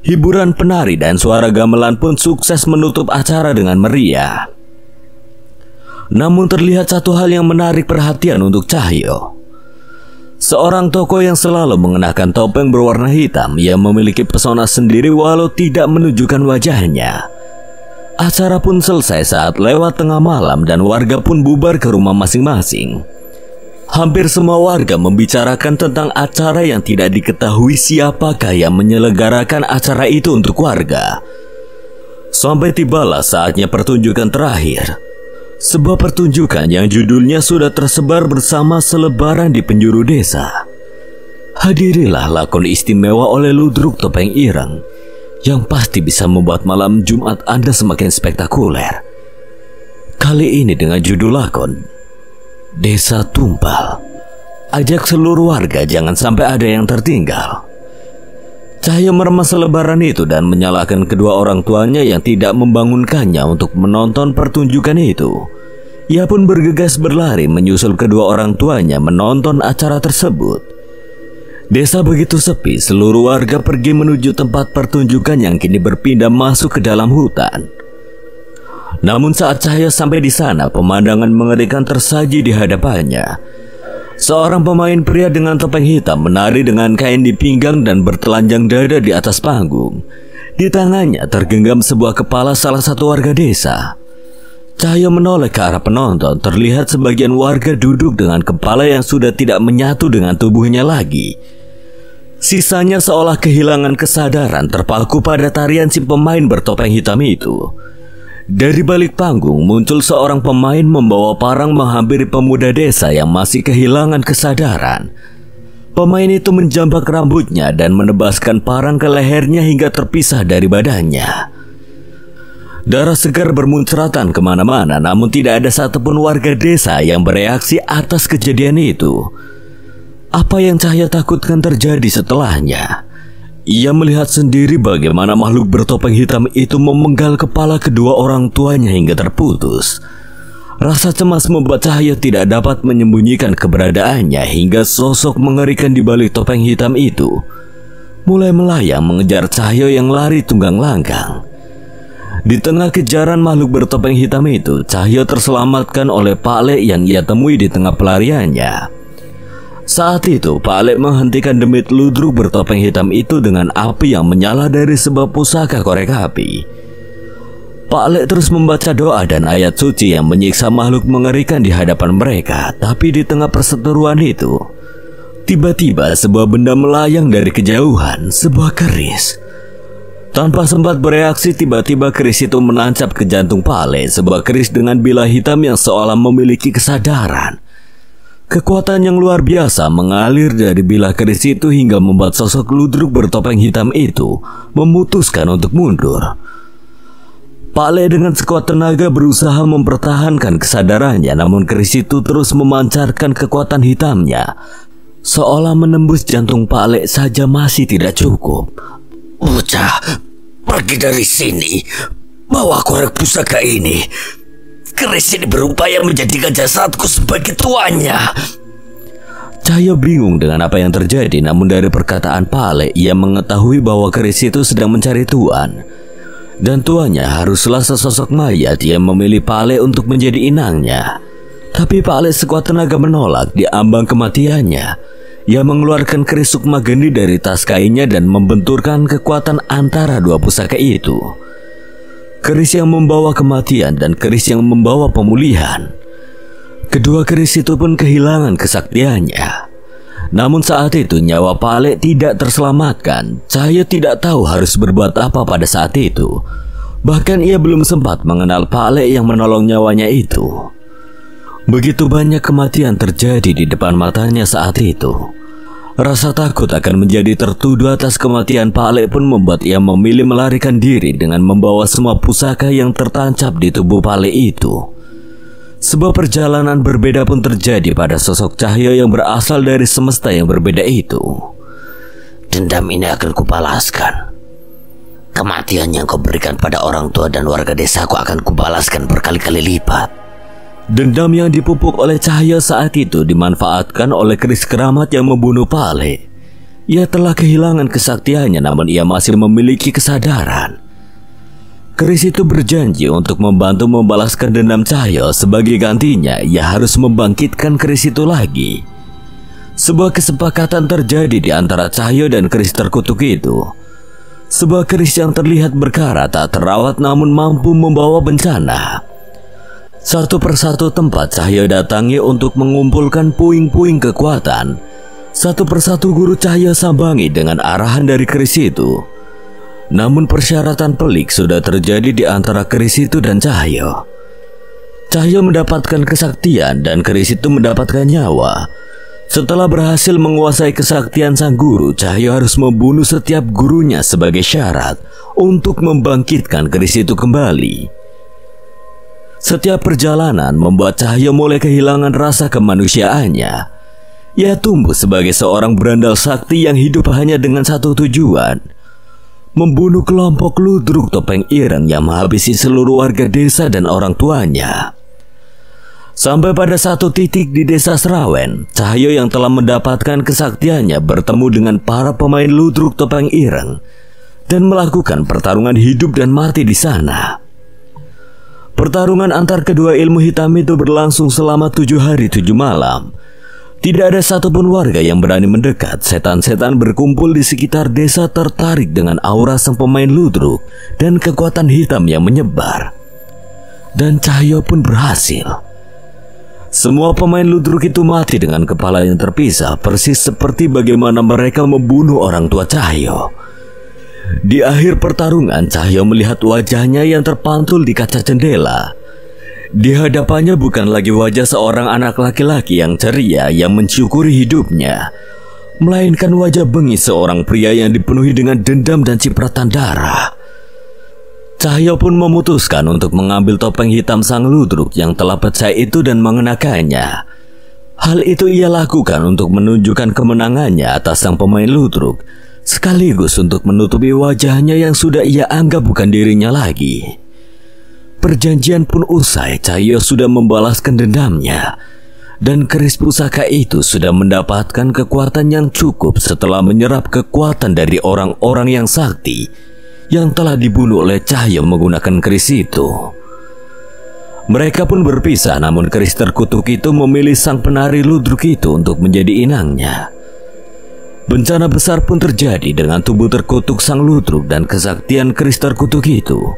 Hiburan penari dan suara gamelan pun sukses menutup acara dengan meriah. Namun terlihat satu hal yang menarik perhatian untuk Cahyo. Seorang tokoh yang selalu mengenakan topeng berwarna hitam yang memiliki pesona sendiri walau tidak menunjukkan wajahnya. Acara pun selesai saat lewat tengah malam dan warga pun bubar ke rumah masing-masing. Hampir semua warga membicarakan tentang acara yang tidak diketahui siapakah yang menyelenggarakan acara itu untuk warga. Sampai tibalah saatnya pertunjukan terakhir. Sebuah pertunjukan yang judulnya sudah tersebar bersama selebaran di penjuru desa. Hadirilah lakon istimewa oleh Ludruk Topeng Ireng yang pasti bisa membuat malam Jumat Anda semakin spektakuler. Kali ini dengan judul lakon Desa Tumpal. Ajak seluruh warga jangan sampai ada yang tertinggal. Cahyo meremas selebaran itu dan menyalahkan kedua orang tuanya yang tidak membangunkannya untuk menonton pertunjukan itu. Ia pun bergegas berlari menyusul kedua orang tuanya menonton acara tersebut. Desa begitu sepi, seluruh warga pergi menuju tempat pertunjukan yang kini berpindah masuk ke dalam hutan. Namun saat Cahaya sampai di sana, pemandangan mengerikan tersaji di hadapannya. Seorang pemain pria dengan topeng hitam menari dengan kain di pinggang dan bertelanjang dada di atas panggung. Di tangannya tergenggam sebuah kepala salah satu warga desa. Cahaya menoleh ke arah penonton, terlihat sebagian warga duduk dengan kepala yang sudah tidak menyatu dengan tubuhnya lagi. Sisanya seolah kehilangan kesadaran terpaku pada tarian si pemain bertopeng hitam itu. Dari balik panggung muncul seorang pemain membawa parang menghampiri pemuda desa yang masih kehilangan kesadaran. Pemain itu menjambak rambutnya dan menebaskan parang ke lehernya hingga terpisah dari badannya. Darah segar bermuncratan ke mana-mana namun tidak ada satupun warga desa yang bereaksi atas kejadian itu. Apa yang Cahaya takutkan terjadi setelahnya? Ia melihat sendiri bagaimana makhluk bertopeng hitam itu memenggal kepala kedua orang tuanya hingga terputus. Rasa cemas membuat Cahaya tidak dapat menyembunyikan keberadaannya hingga sosok mengerikan di balik topeng hitam itu mulai melayang mengejar Cahaya yang lari tunggang langgang. Di tengah kejaran makhluk bertopeng hitam itu, Cahyo terselamatkan oleh Pak Le yang ia temui di tengah pelariannya. Saat itu, Pak Le menghentikan demit ludruk bertopeng hitam itu dengan api yang menyala dari sebuah pusaka korek api. Pak Le terus membaca doa dan ayat suci yang menyiksa makhluk mengerikan di hadapan mereka, tapi di tengah perseteruan itu, tiba-tiba sebuah benda melayang dari kejauhan, sebuah keris. Tanpa sempat bereaksi, tiba-tiba keris itu menancap ke jantung Pale, sebuah keris dengan bila hitam yang seolah memiliki kesadaran. Kekuatan yang luar biasa mengalir dari bilah keris itu hingga membuat sosok ludruk bertopeng hitam itu memutuskan untuk mundur. Pale dengan sekuat tenaga berusaha mempertahankan kesadarannya namun keris itu terus memancarkan kekuatan hitamnya. Seolah menembus jantung Pale saja masih tidak cukup. Bocah, pergi dari sini. Bawa korek pusaka ini. Keris ini berupaya menjadikan jasadku sebagai tuannya. Cahyo bingung dengan apa yang terjadi, namun dari perkataan Pale, ia mengetahui bahwa keris itu sedang mencari tuan. Dan tuannya haruslah sesosok mayat yang memilih Pale untuk menjadi inangnya. Tapi Pale sekuat tenaga menolak di ambang kematiannya. Ia mengeluarkan keris Sukma Gendi dari tas kainnya dan membenturkan kekuatan antara dua pusaka itu. Keris yang membawa kematian dan keris yang membawa pemulihan. Kedua keris itu pun kehilangan kesaktiannya. Namun saat itu nyawa Pale tidak terselamatkan. Cahaya tidak tahu harus berbuat apa pada saat itu. Bahkan ia belum sempat mengenal Pale yang menolong nyawanya itu. Begitu banyak kematian terjadi di depan matanya saat itu. Rasa takut akan menjadi tertuduh atas kematian Pak Ale pun membuat ia memilih melarikan diri dengan membawa semua pusaka yang tertancap di tubuh Pak Ale itu. Sebuah perjalanan berbeda pun terjadi pada sosok cahaya yang berasal dari semesta yang berbeda itu. Dendam ini akan kubalaskan. Kematian yang kau berikan pada orang tua dan warga desaku akan kubalaskan berkali-kali lipat. Dendam yang dipupuk oleh cahaya saat itu dimanfaatkan oleh keris keramat yang membunuh Pale. Ia telah kehilangan kesaktiannya namun ia masih memiliki kesadaran. Keris itu berjanji untuk membantu membalaskan dendam Cahyo sebagai gantinya ia harus membangkitkan keris itu lagi. Sebuah kesepakatan terjadi di antara Cahyo dan keris terkutuk itu. Sebuah keris yang terlihat berkarat tak terawat namun mampu membawa bencana. Satu persatu tempat cahaya datangi untuk mengumpulkan puing-puing kekuatan. Satu persatu guru cahaya sambangi dengan arahan dari keris itu. Namun persyaratan pelik sudah terjadi di antara keris itu dan cahaya. Cahaya mendapatkan kesaktian dan keris itu mendapatkan nyawa. Setelah berhasil menguasai kesaktian sang guru, Cahyo harus membunuh setiap gurunya sebagai syarat untuk membangkitkan keris itu kembali. Setiap perjalanan membuat Cahyo mulai kehilangan rasa kemanusiaannya. Ia tumbuh sebagai seorang berandal sakti yang hidup hanya dengan satu tujuan, membunuh kelompok ludruk topeng ireng yang menghabisi seluruh warga desa dan orang tuanya. Sampai pada satu titik di desa Serawen, Cahyo yang telah mendapatkan kesaktiannya bertemu dengan para pemain ludruk topeng ireng dan melakukan pertarungan hidup dan mati di sana. Pertarungan antar kedua ilmu hitam itu berlangsung selama tujuh hari tujuh malam. Tidak ada satupun warga yang berani mendekat. Setan-setan berkumpul di sekitar desa tertarik dengan aura sang pemain ludruk dan kekuatan hitam yang menyebar. Dan Cahyo pun berhasil. Semua pemain ludruk itu mati dengan kepala yang terpisah, persis seperti bagaimana mereka membunuh orang tua Cahyo. Di akhir pertarungan, Cahyo melihat wajahnya yang terpantul di kaca jendela. Di hadapannya bukan lagi wajah seorang anak laki-laki yang ceria yang mensyukuri hidupnya, melainkan wajah bengis seorang pria yang dipenuhi dengan dendam dan cipratan darah. Cahyo pun memutuskan untuk mengambil topeng hitam sang ludruk yang telah pecah itu dan mengenakannya. Hal itu ia lakukan untuk menunjukkan kemenangannya atas sang pemain ludruk, sekaligus untuk menutupi wajahnya yang sudah ia anggap bukan dirinya lagi. Perjanjian pun usai, Cahyo sudah membalaskan dendamnya, dan keris pusaka itu sudah mendapatkan kekuatan yang cukup setelah menyerap kekuatan dari orang-orang yang sakti yang telah dibunuh oleh Cahyo menggunakan keris itu. Mereka pun berpisah namun keris terkutuk itu memilih sang penari ludruk itu untuk menjadi inangnya. Bencana besar pun terjadi dengan tubuh terkutuk sang ludruk dan kesaktian keris terkutuk itu.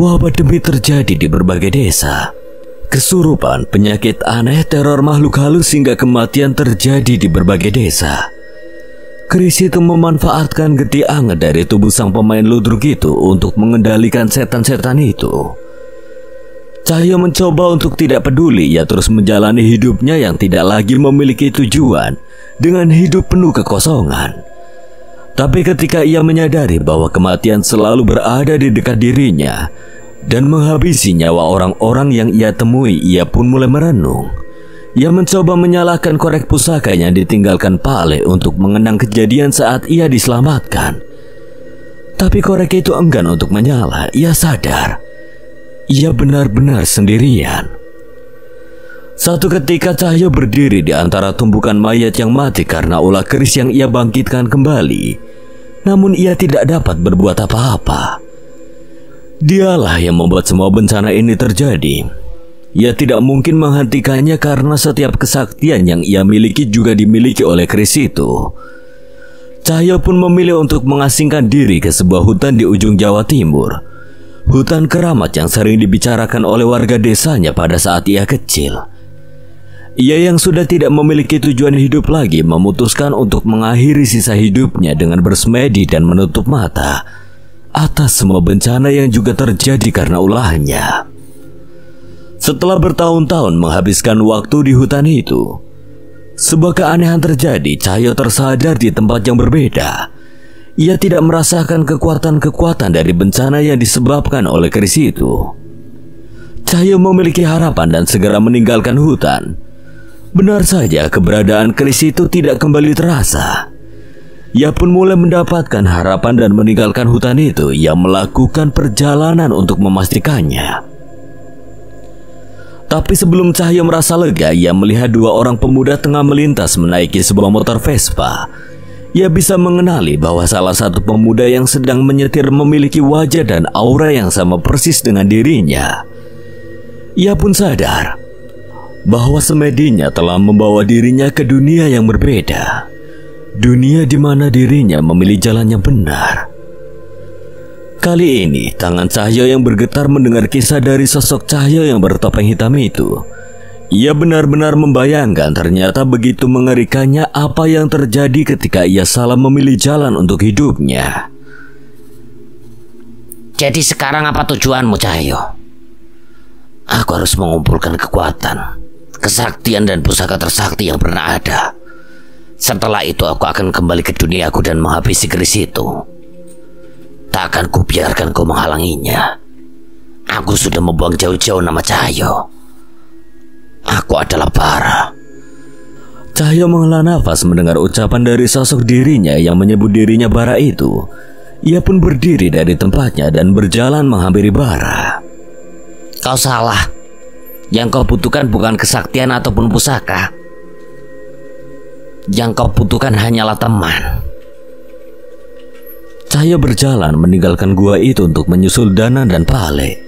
Wabah demi terjadi di berbagai desa. Kesurupan, penyakit aneh, teror makhluk halus hingga kematian terjadi di berbagai desa. Chris itu memanfaatkan geti anget dari tubuh sang pemain ludruk itu untuk mengendalikan setan-setan itu. Cahyo mencoba untuk tidak peduli, ia terus menjalani hidupnya yang tidak lagi memiliki tujuan dengan hidup penuh kekosongan. Tapi ketika ia menyadari bahwa kematian selalu berada di dekat dirinya dan menghabisi nyawa orang-orang yang ia temui, ia pun mulai merenung. Ia mencoba menyalakan korek pusaka yang ditinggalkan Pale untuk mengenang kejadian saat ia diselamatkan. Tapi korek itu enggan untuk menyala. Ia sadar ia benar-benar sendirian. Satu ketika Cahyo berdiri di antara tumpukan mayat yang mati karena ulah keris yang ia bangkitkan kembali. Namun ia tidak dapat berbuat apa-apa. Dialah yang membuat semua bencana ini terjadi ia tidak mungkin menghentikannya karena setiap kesaktian yang ia miliki juga dimiliki oleh Chris itu. Cahyo pun memilih untuk mengasingkan diri ke sebuah hutan di ujung Jawa Timur. Hutan keramat yang sering dibicarakan oleh warga desanya pada saat ia kecil. Ia yang sudah tidak memiliki tujuan hidup lagi memutuskan untuk mengakhiri sisa hidupnya dengan bersemedi dan menutup mata atas semua bencana yang juga terjadi karena ulahnya. Setelah bertahun-tahun menghabiskan waktu di hutan itu, sebuah keanehan terjadi. Cahyo tersadar di tempat yang berbeda. Ia tidak merasakan kekuatan-kekuatan dari bencana yang disebabkan oleh keris itu. Cahyo memiliki harapan dan segera meninggalkan hutan. Benar saja keberadaan keris itu tidak kembali terasa. Ia pun mulai mendapatkan harapan dan meninggalkan hutan itu. Ia melakukan perjalanan untuk memastikannya. Tapi sebelum Cahyo merasa lega, ia melihat dua orang pemuda tengah melintas menaiki sebuah motor Vespa. Ia bisa mengenali bahwa salah satu pemuda yang sedang menyetir memiliki wajah dan aura yang sama persis dengan dirinya. Ia pun sadar bahwa semedinya telah membawa dirinya ke dunia yang berbeda. Dunia di mana dirinya memilih jalan yang benar. Kali ini, tangan Cahyo yang bergetar mendengar kisah dari sosok Cahyo yang bertopeng hitam itu. Ia benar-benar membayangkan ternyata begitu mengerikannya apa yang terjadi ketika ia salah memilih jalan untuk hidupnya. Jadi sekarang apa tujuanmu Cahyo? Aku harus mengumpulkan kekuatan, kesaktian dan pusaka tersakti yang pernah ada. Setelah itu aku akan kembali ke duniaku dan menghabisi keris itu. Tak akan kubiarkan kau menghalanginya. Aku sudah membuang jauh-jauh nama Cahyo. Aku adalah Bara. Cahyo menghela nafas mendengar ucapan dari sosok dirinya yang menyebut dirinya Bara itu. Ia pun berdiri dari tempatnya dan berjalan menghampiri Bara. Kau salah. Yang kau butuhkan bukan kesaktian ataupun pusaka. Yang kau butuhkan hanyalah teman. Cahyo berjalan meninggalkan gua itu untuk menyusul Dana dan Pale.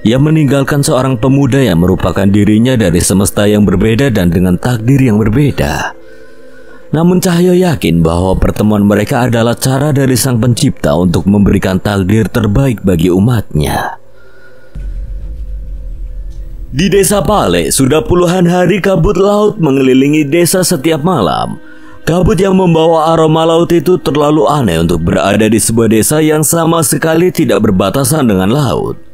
Ia meninggalkan seorang pemuda yang merupakan dirinya dari semesta yang berbeda dan dengan takdir yang berbeda. Namun Cahyo yakin bahwa pertemuan mereka adalah cara dari sang pencipta untuk memberikan takdir terbaik bagi umatnya. Di desa Pale, sudah puluhan hari kabut laut mengelilingi desa setiap malam. Kabut yang membawa aroma laut itu terlalu aneh untuk berada di sebuah desa yang sama sekali tidak berbatasan dengan laut.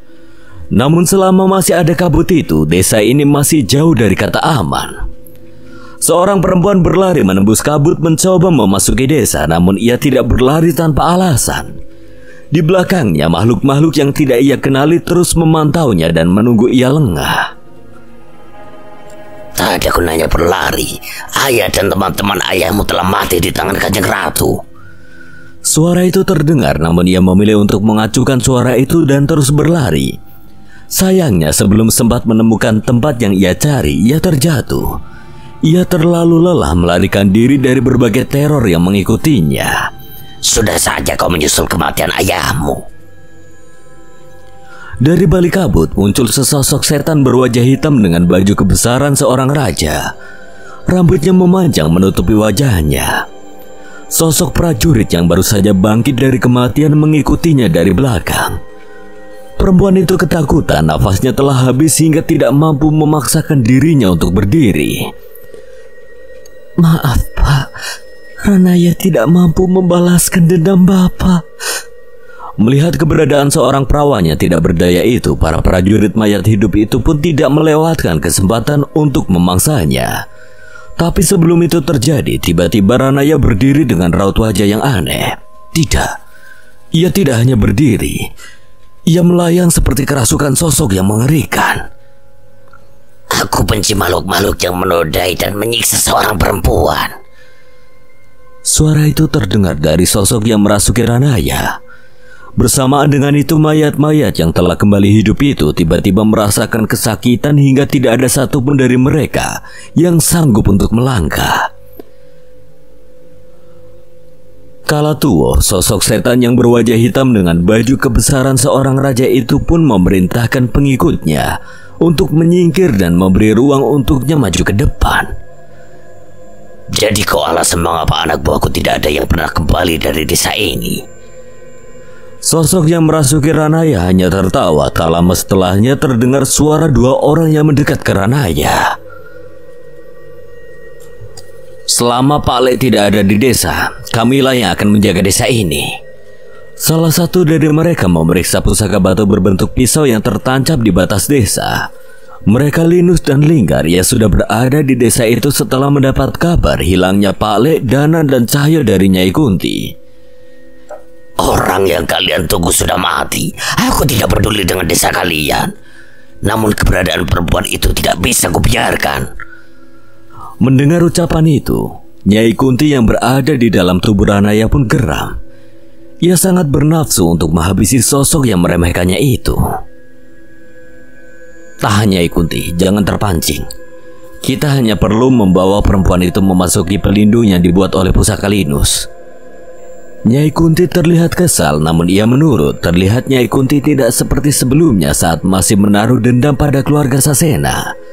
Namun selama masih ada kabut itu, desa ini masih jauh dari kata aman. Seorang perempuan berlari menembus kabut mencoba memasuki desa namun ia tidak berlari tanpa alasan. Di belakangnya makhluk-makhluk yang tidak ia kenali terus memantaunya dan menunggu ia lengah. Tak ada gunanya berlari. Ayah dan teman-teman ayahmu telah mati di tangan kanjeng ratu. Suara itu terdengar namun ia memilih untuk mengacukan suara itu dan terus berlari. Sayangnya sebelum sempat menemukan tempat yang ia cari, ia terjatuh. Ia terlalu lelah melarikan diri dari berbagai teror yang mengikutinya. Sudah saja kau menyusul kematian ayahmu. Dari balik kabut muncul sesosok setan berwajah hitam dengan baju kebesaran seorang raja. Rambutnya memanjang menutupi wajahnya. Sosok prajurit yang baru saja bangkit dari kematian mengikutinya dari belakang. Perempuan itu ketakutan, nafasnya telah habis hingga tidak mampu memaksakan dirinya untuk berdiri. Maaf pak, Ranaya tidak mampu membalaskan dendam bapak. Melihat keberadaan seorang perawannya tidak berdaya itu, para prajurit mayat hidup itu pun tidak melewatkan kesempatan untuk memangsanya. Tapi sebelum itu terjadi, tiba-tiba Ranaya berdiri dengan raut wajah yang aneh. Tidak, ia tidak hanya berdiri, ia melayang seperti kerasukan sosok yang mengerikan. Aku benci makhluk-makhluk yang menodai dan menyiksa seorang perempuan. Suara itu terdengar dari sosok yang merasuki Ranaya. Bersamaan dengan itu mayat-mayat yang telah kembali hidup itu tiba-tiba merasakan kesakitan hingga tidak ada satupun dari mereka yang sanggup untuk melangkah. Kala Tuo, sosok setan yang berwajah hitam dengan baju kebesaran seorang raja itu pun memerintahkan pengikutnya untuk menyingkir dan memberi ruang untuknya maju ke depan. Jadi kau alasan mengapa anak buahku tidak ada yang pernah kembali dari desa ini? Sosok yang merasuki Ranaya hanya tertawa tak lama setelahnya terdengar suara dua orang yang mendekat ke Ranaya. Selama Pak Le tidak ada di desa, kamilah yang akan menjaga desa ini. Salah satu dari mereka memeriksa pusaka batu berbentuk pisau yang tertancap di batas desa. Mereka Linus dan Linggar yang sudah berada di desa itu setelah mendapat kabar hilangnya Pale, Dana, dan Cahyo dari Nyai Kunti. Orang yang kalian tunggu sudah mati. Aku tidak peduli dengan desa kalian. Namun keberadaan perempuan itu tidak bisa kubiarkan. Mendengar ucapan itu, Nyai Kunti yang berada di dalam tubuh Ranaya pun geram. Ia sangat bernafsu untuk menghabisi sosok yang meremehkannya itu. Tahannya Ikunti, jangan terpancing. Kita hanya perlu membawa perempuan itu memasuki pelindung yang dibuat oleh pusaka Linus. Nyai Kunti terlihat kesal namun ia menurut terlihat Nyai Kunti tidak seperti sebelumnya saat masih menaruh dendam pada keluarga Sasena.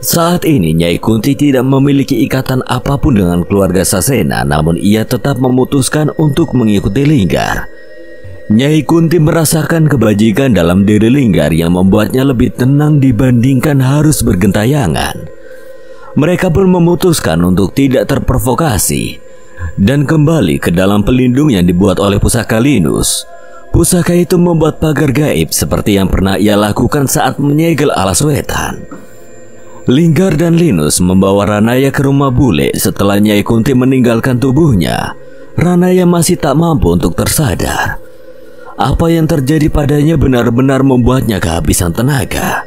Saat ini Nyai Kunti tidak memiliki ikatan apa pun dengan keluarga Sasena namun ia tetap memutuskan untuk mengikuti Linggar. Nyai Kunti merasakan kebajikan dalam diri Linggar yang membuatnya lebih tenang dibandingkan harus bergentayangan. Mereka pun memutuskan untuk tidak terprovokasi dan kembali ke dalam pelindung yang dibuat oleh pusaka Linus. Pusaka itu membuat pagar gaib seperti yang pernah ia lakukan saat menyegel alas wetan. Linggar dan Linus membawa Ranaya ke rumah bule setelah Nyai Kunti meninggalkan tubuhnya. Ranaya masih tak mampu untuk tersadar. Apa yang terjadi padanya benar-benar membuatnya kehabisan tenaga.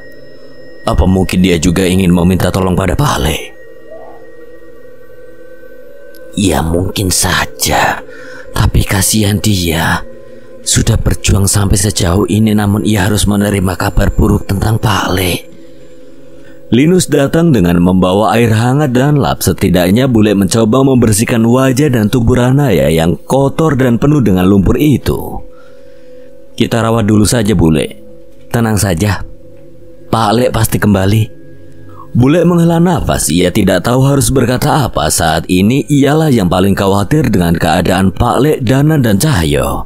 Apa mungkin dia juga ingin meminta tolong pada Pale? Ya mungkin saja, tapi kasihan dia. Sudah berjuang sampai sejauh ini namun ia harus menerima kabar buruk tentang Pale. Linus datang dengan membawa air hangat dan lap. Setidaknya bule mencoba membersihkan wajah dan tubuh Ranaya yang kotor dan penuh dengan lumpur itu. Kita rawat dulu saja bule. Tenang saja. Pak Lek pasti kembali. Bule menghela nafas, ia tidak tahu harus berkata apa saat ini ialah yang paling khawatir dengan keadaan Pak Lek, Danan, dan Cahyo.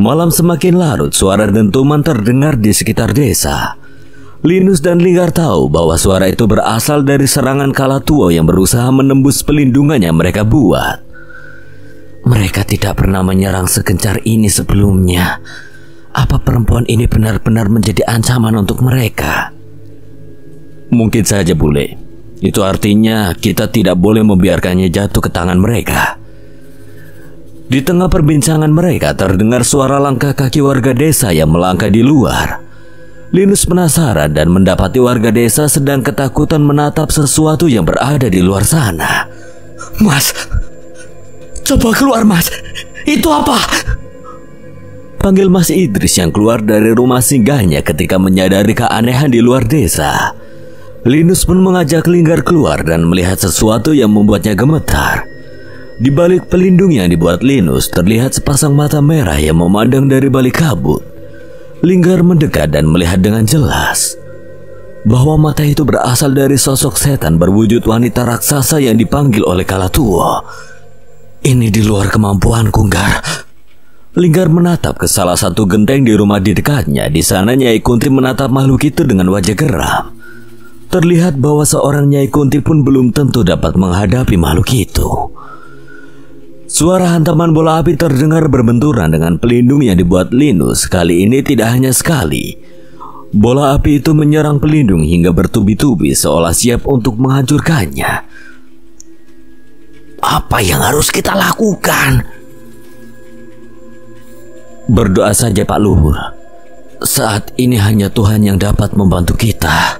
Malam semakin larut, suara dentuman terdengar di sekitar desa. Linus dan Linggar tahu bahwa suara itu berasal dari serangan kala tua yang berusaha menembus pelindungan yang mereka buat. Mereka tidak pernah menyerang segencar ini sebelumnya. Apa perempuan ini benar-benar menjadi ancaman untuk mereka? Mungkin saja bule. Itu artinya kita tidak boleh membiarkannya jatuh ke tangan mereka. Di tengah perbincangan mereka terdengar suara langkah kaki warga desa yang melangkah di luar. Linus penasaran dan mendapati warga desa sedang ketakutan menatap sesuatu yang berada di luar sana. Mas, coba keluar mas. Itu apa? Panggil Mas Idris yang keluar dari rumah singgahnya ketika menyadari keanehan di luar desa. Linus pun mengajak Linggar keluar dan melihat sesuatu yang membuatnya gemetar. Di balik pelindung yang dibuat Linus terlihat sepasang mata merah yang memandang dari balik kabut. Linggar mendekat dan melihat dengan jelas bahwa mata itu berasal dari sosok setan berwujud wanita raksasa yang dipanggil oleh kala tua. Ini di luar kemampuanku, Gar. Linggar menatap ke salah satu genteng di rumah di dekatnya. Di sana Nyai Kunti menatap makhluk itu dengan wajah geram. Terlihat bahwa seorang Nyai Kunti pun belum tentu dapat menghadapi makhluk itu. Suara hantaman bola api terdengar berbenturan dengan pelindung yang dibuat Linus. Kali ini tidak hanya sekali. Bola api itu menyerang pelindung hingga bertubi-tubi seolah siap untuk menghancurkannya. Apa yang harus kita lakukan? Berdoa saja Pak Luhur. Saat ini hanya Tuhan yang dapat membantu kita.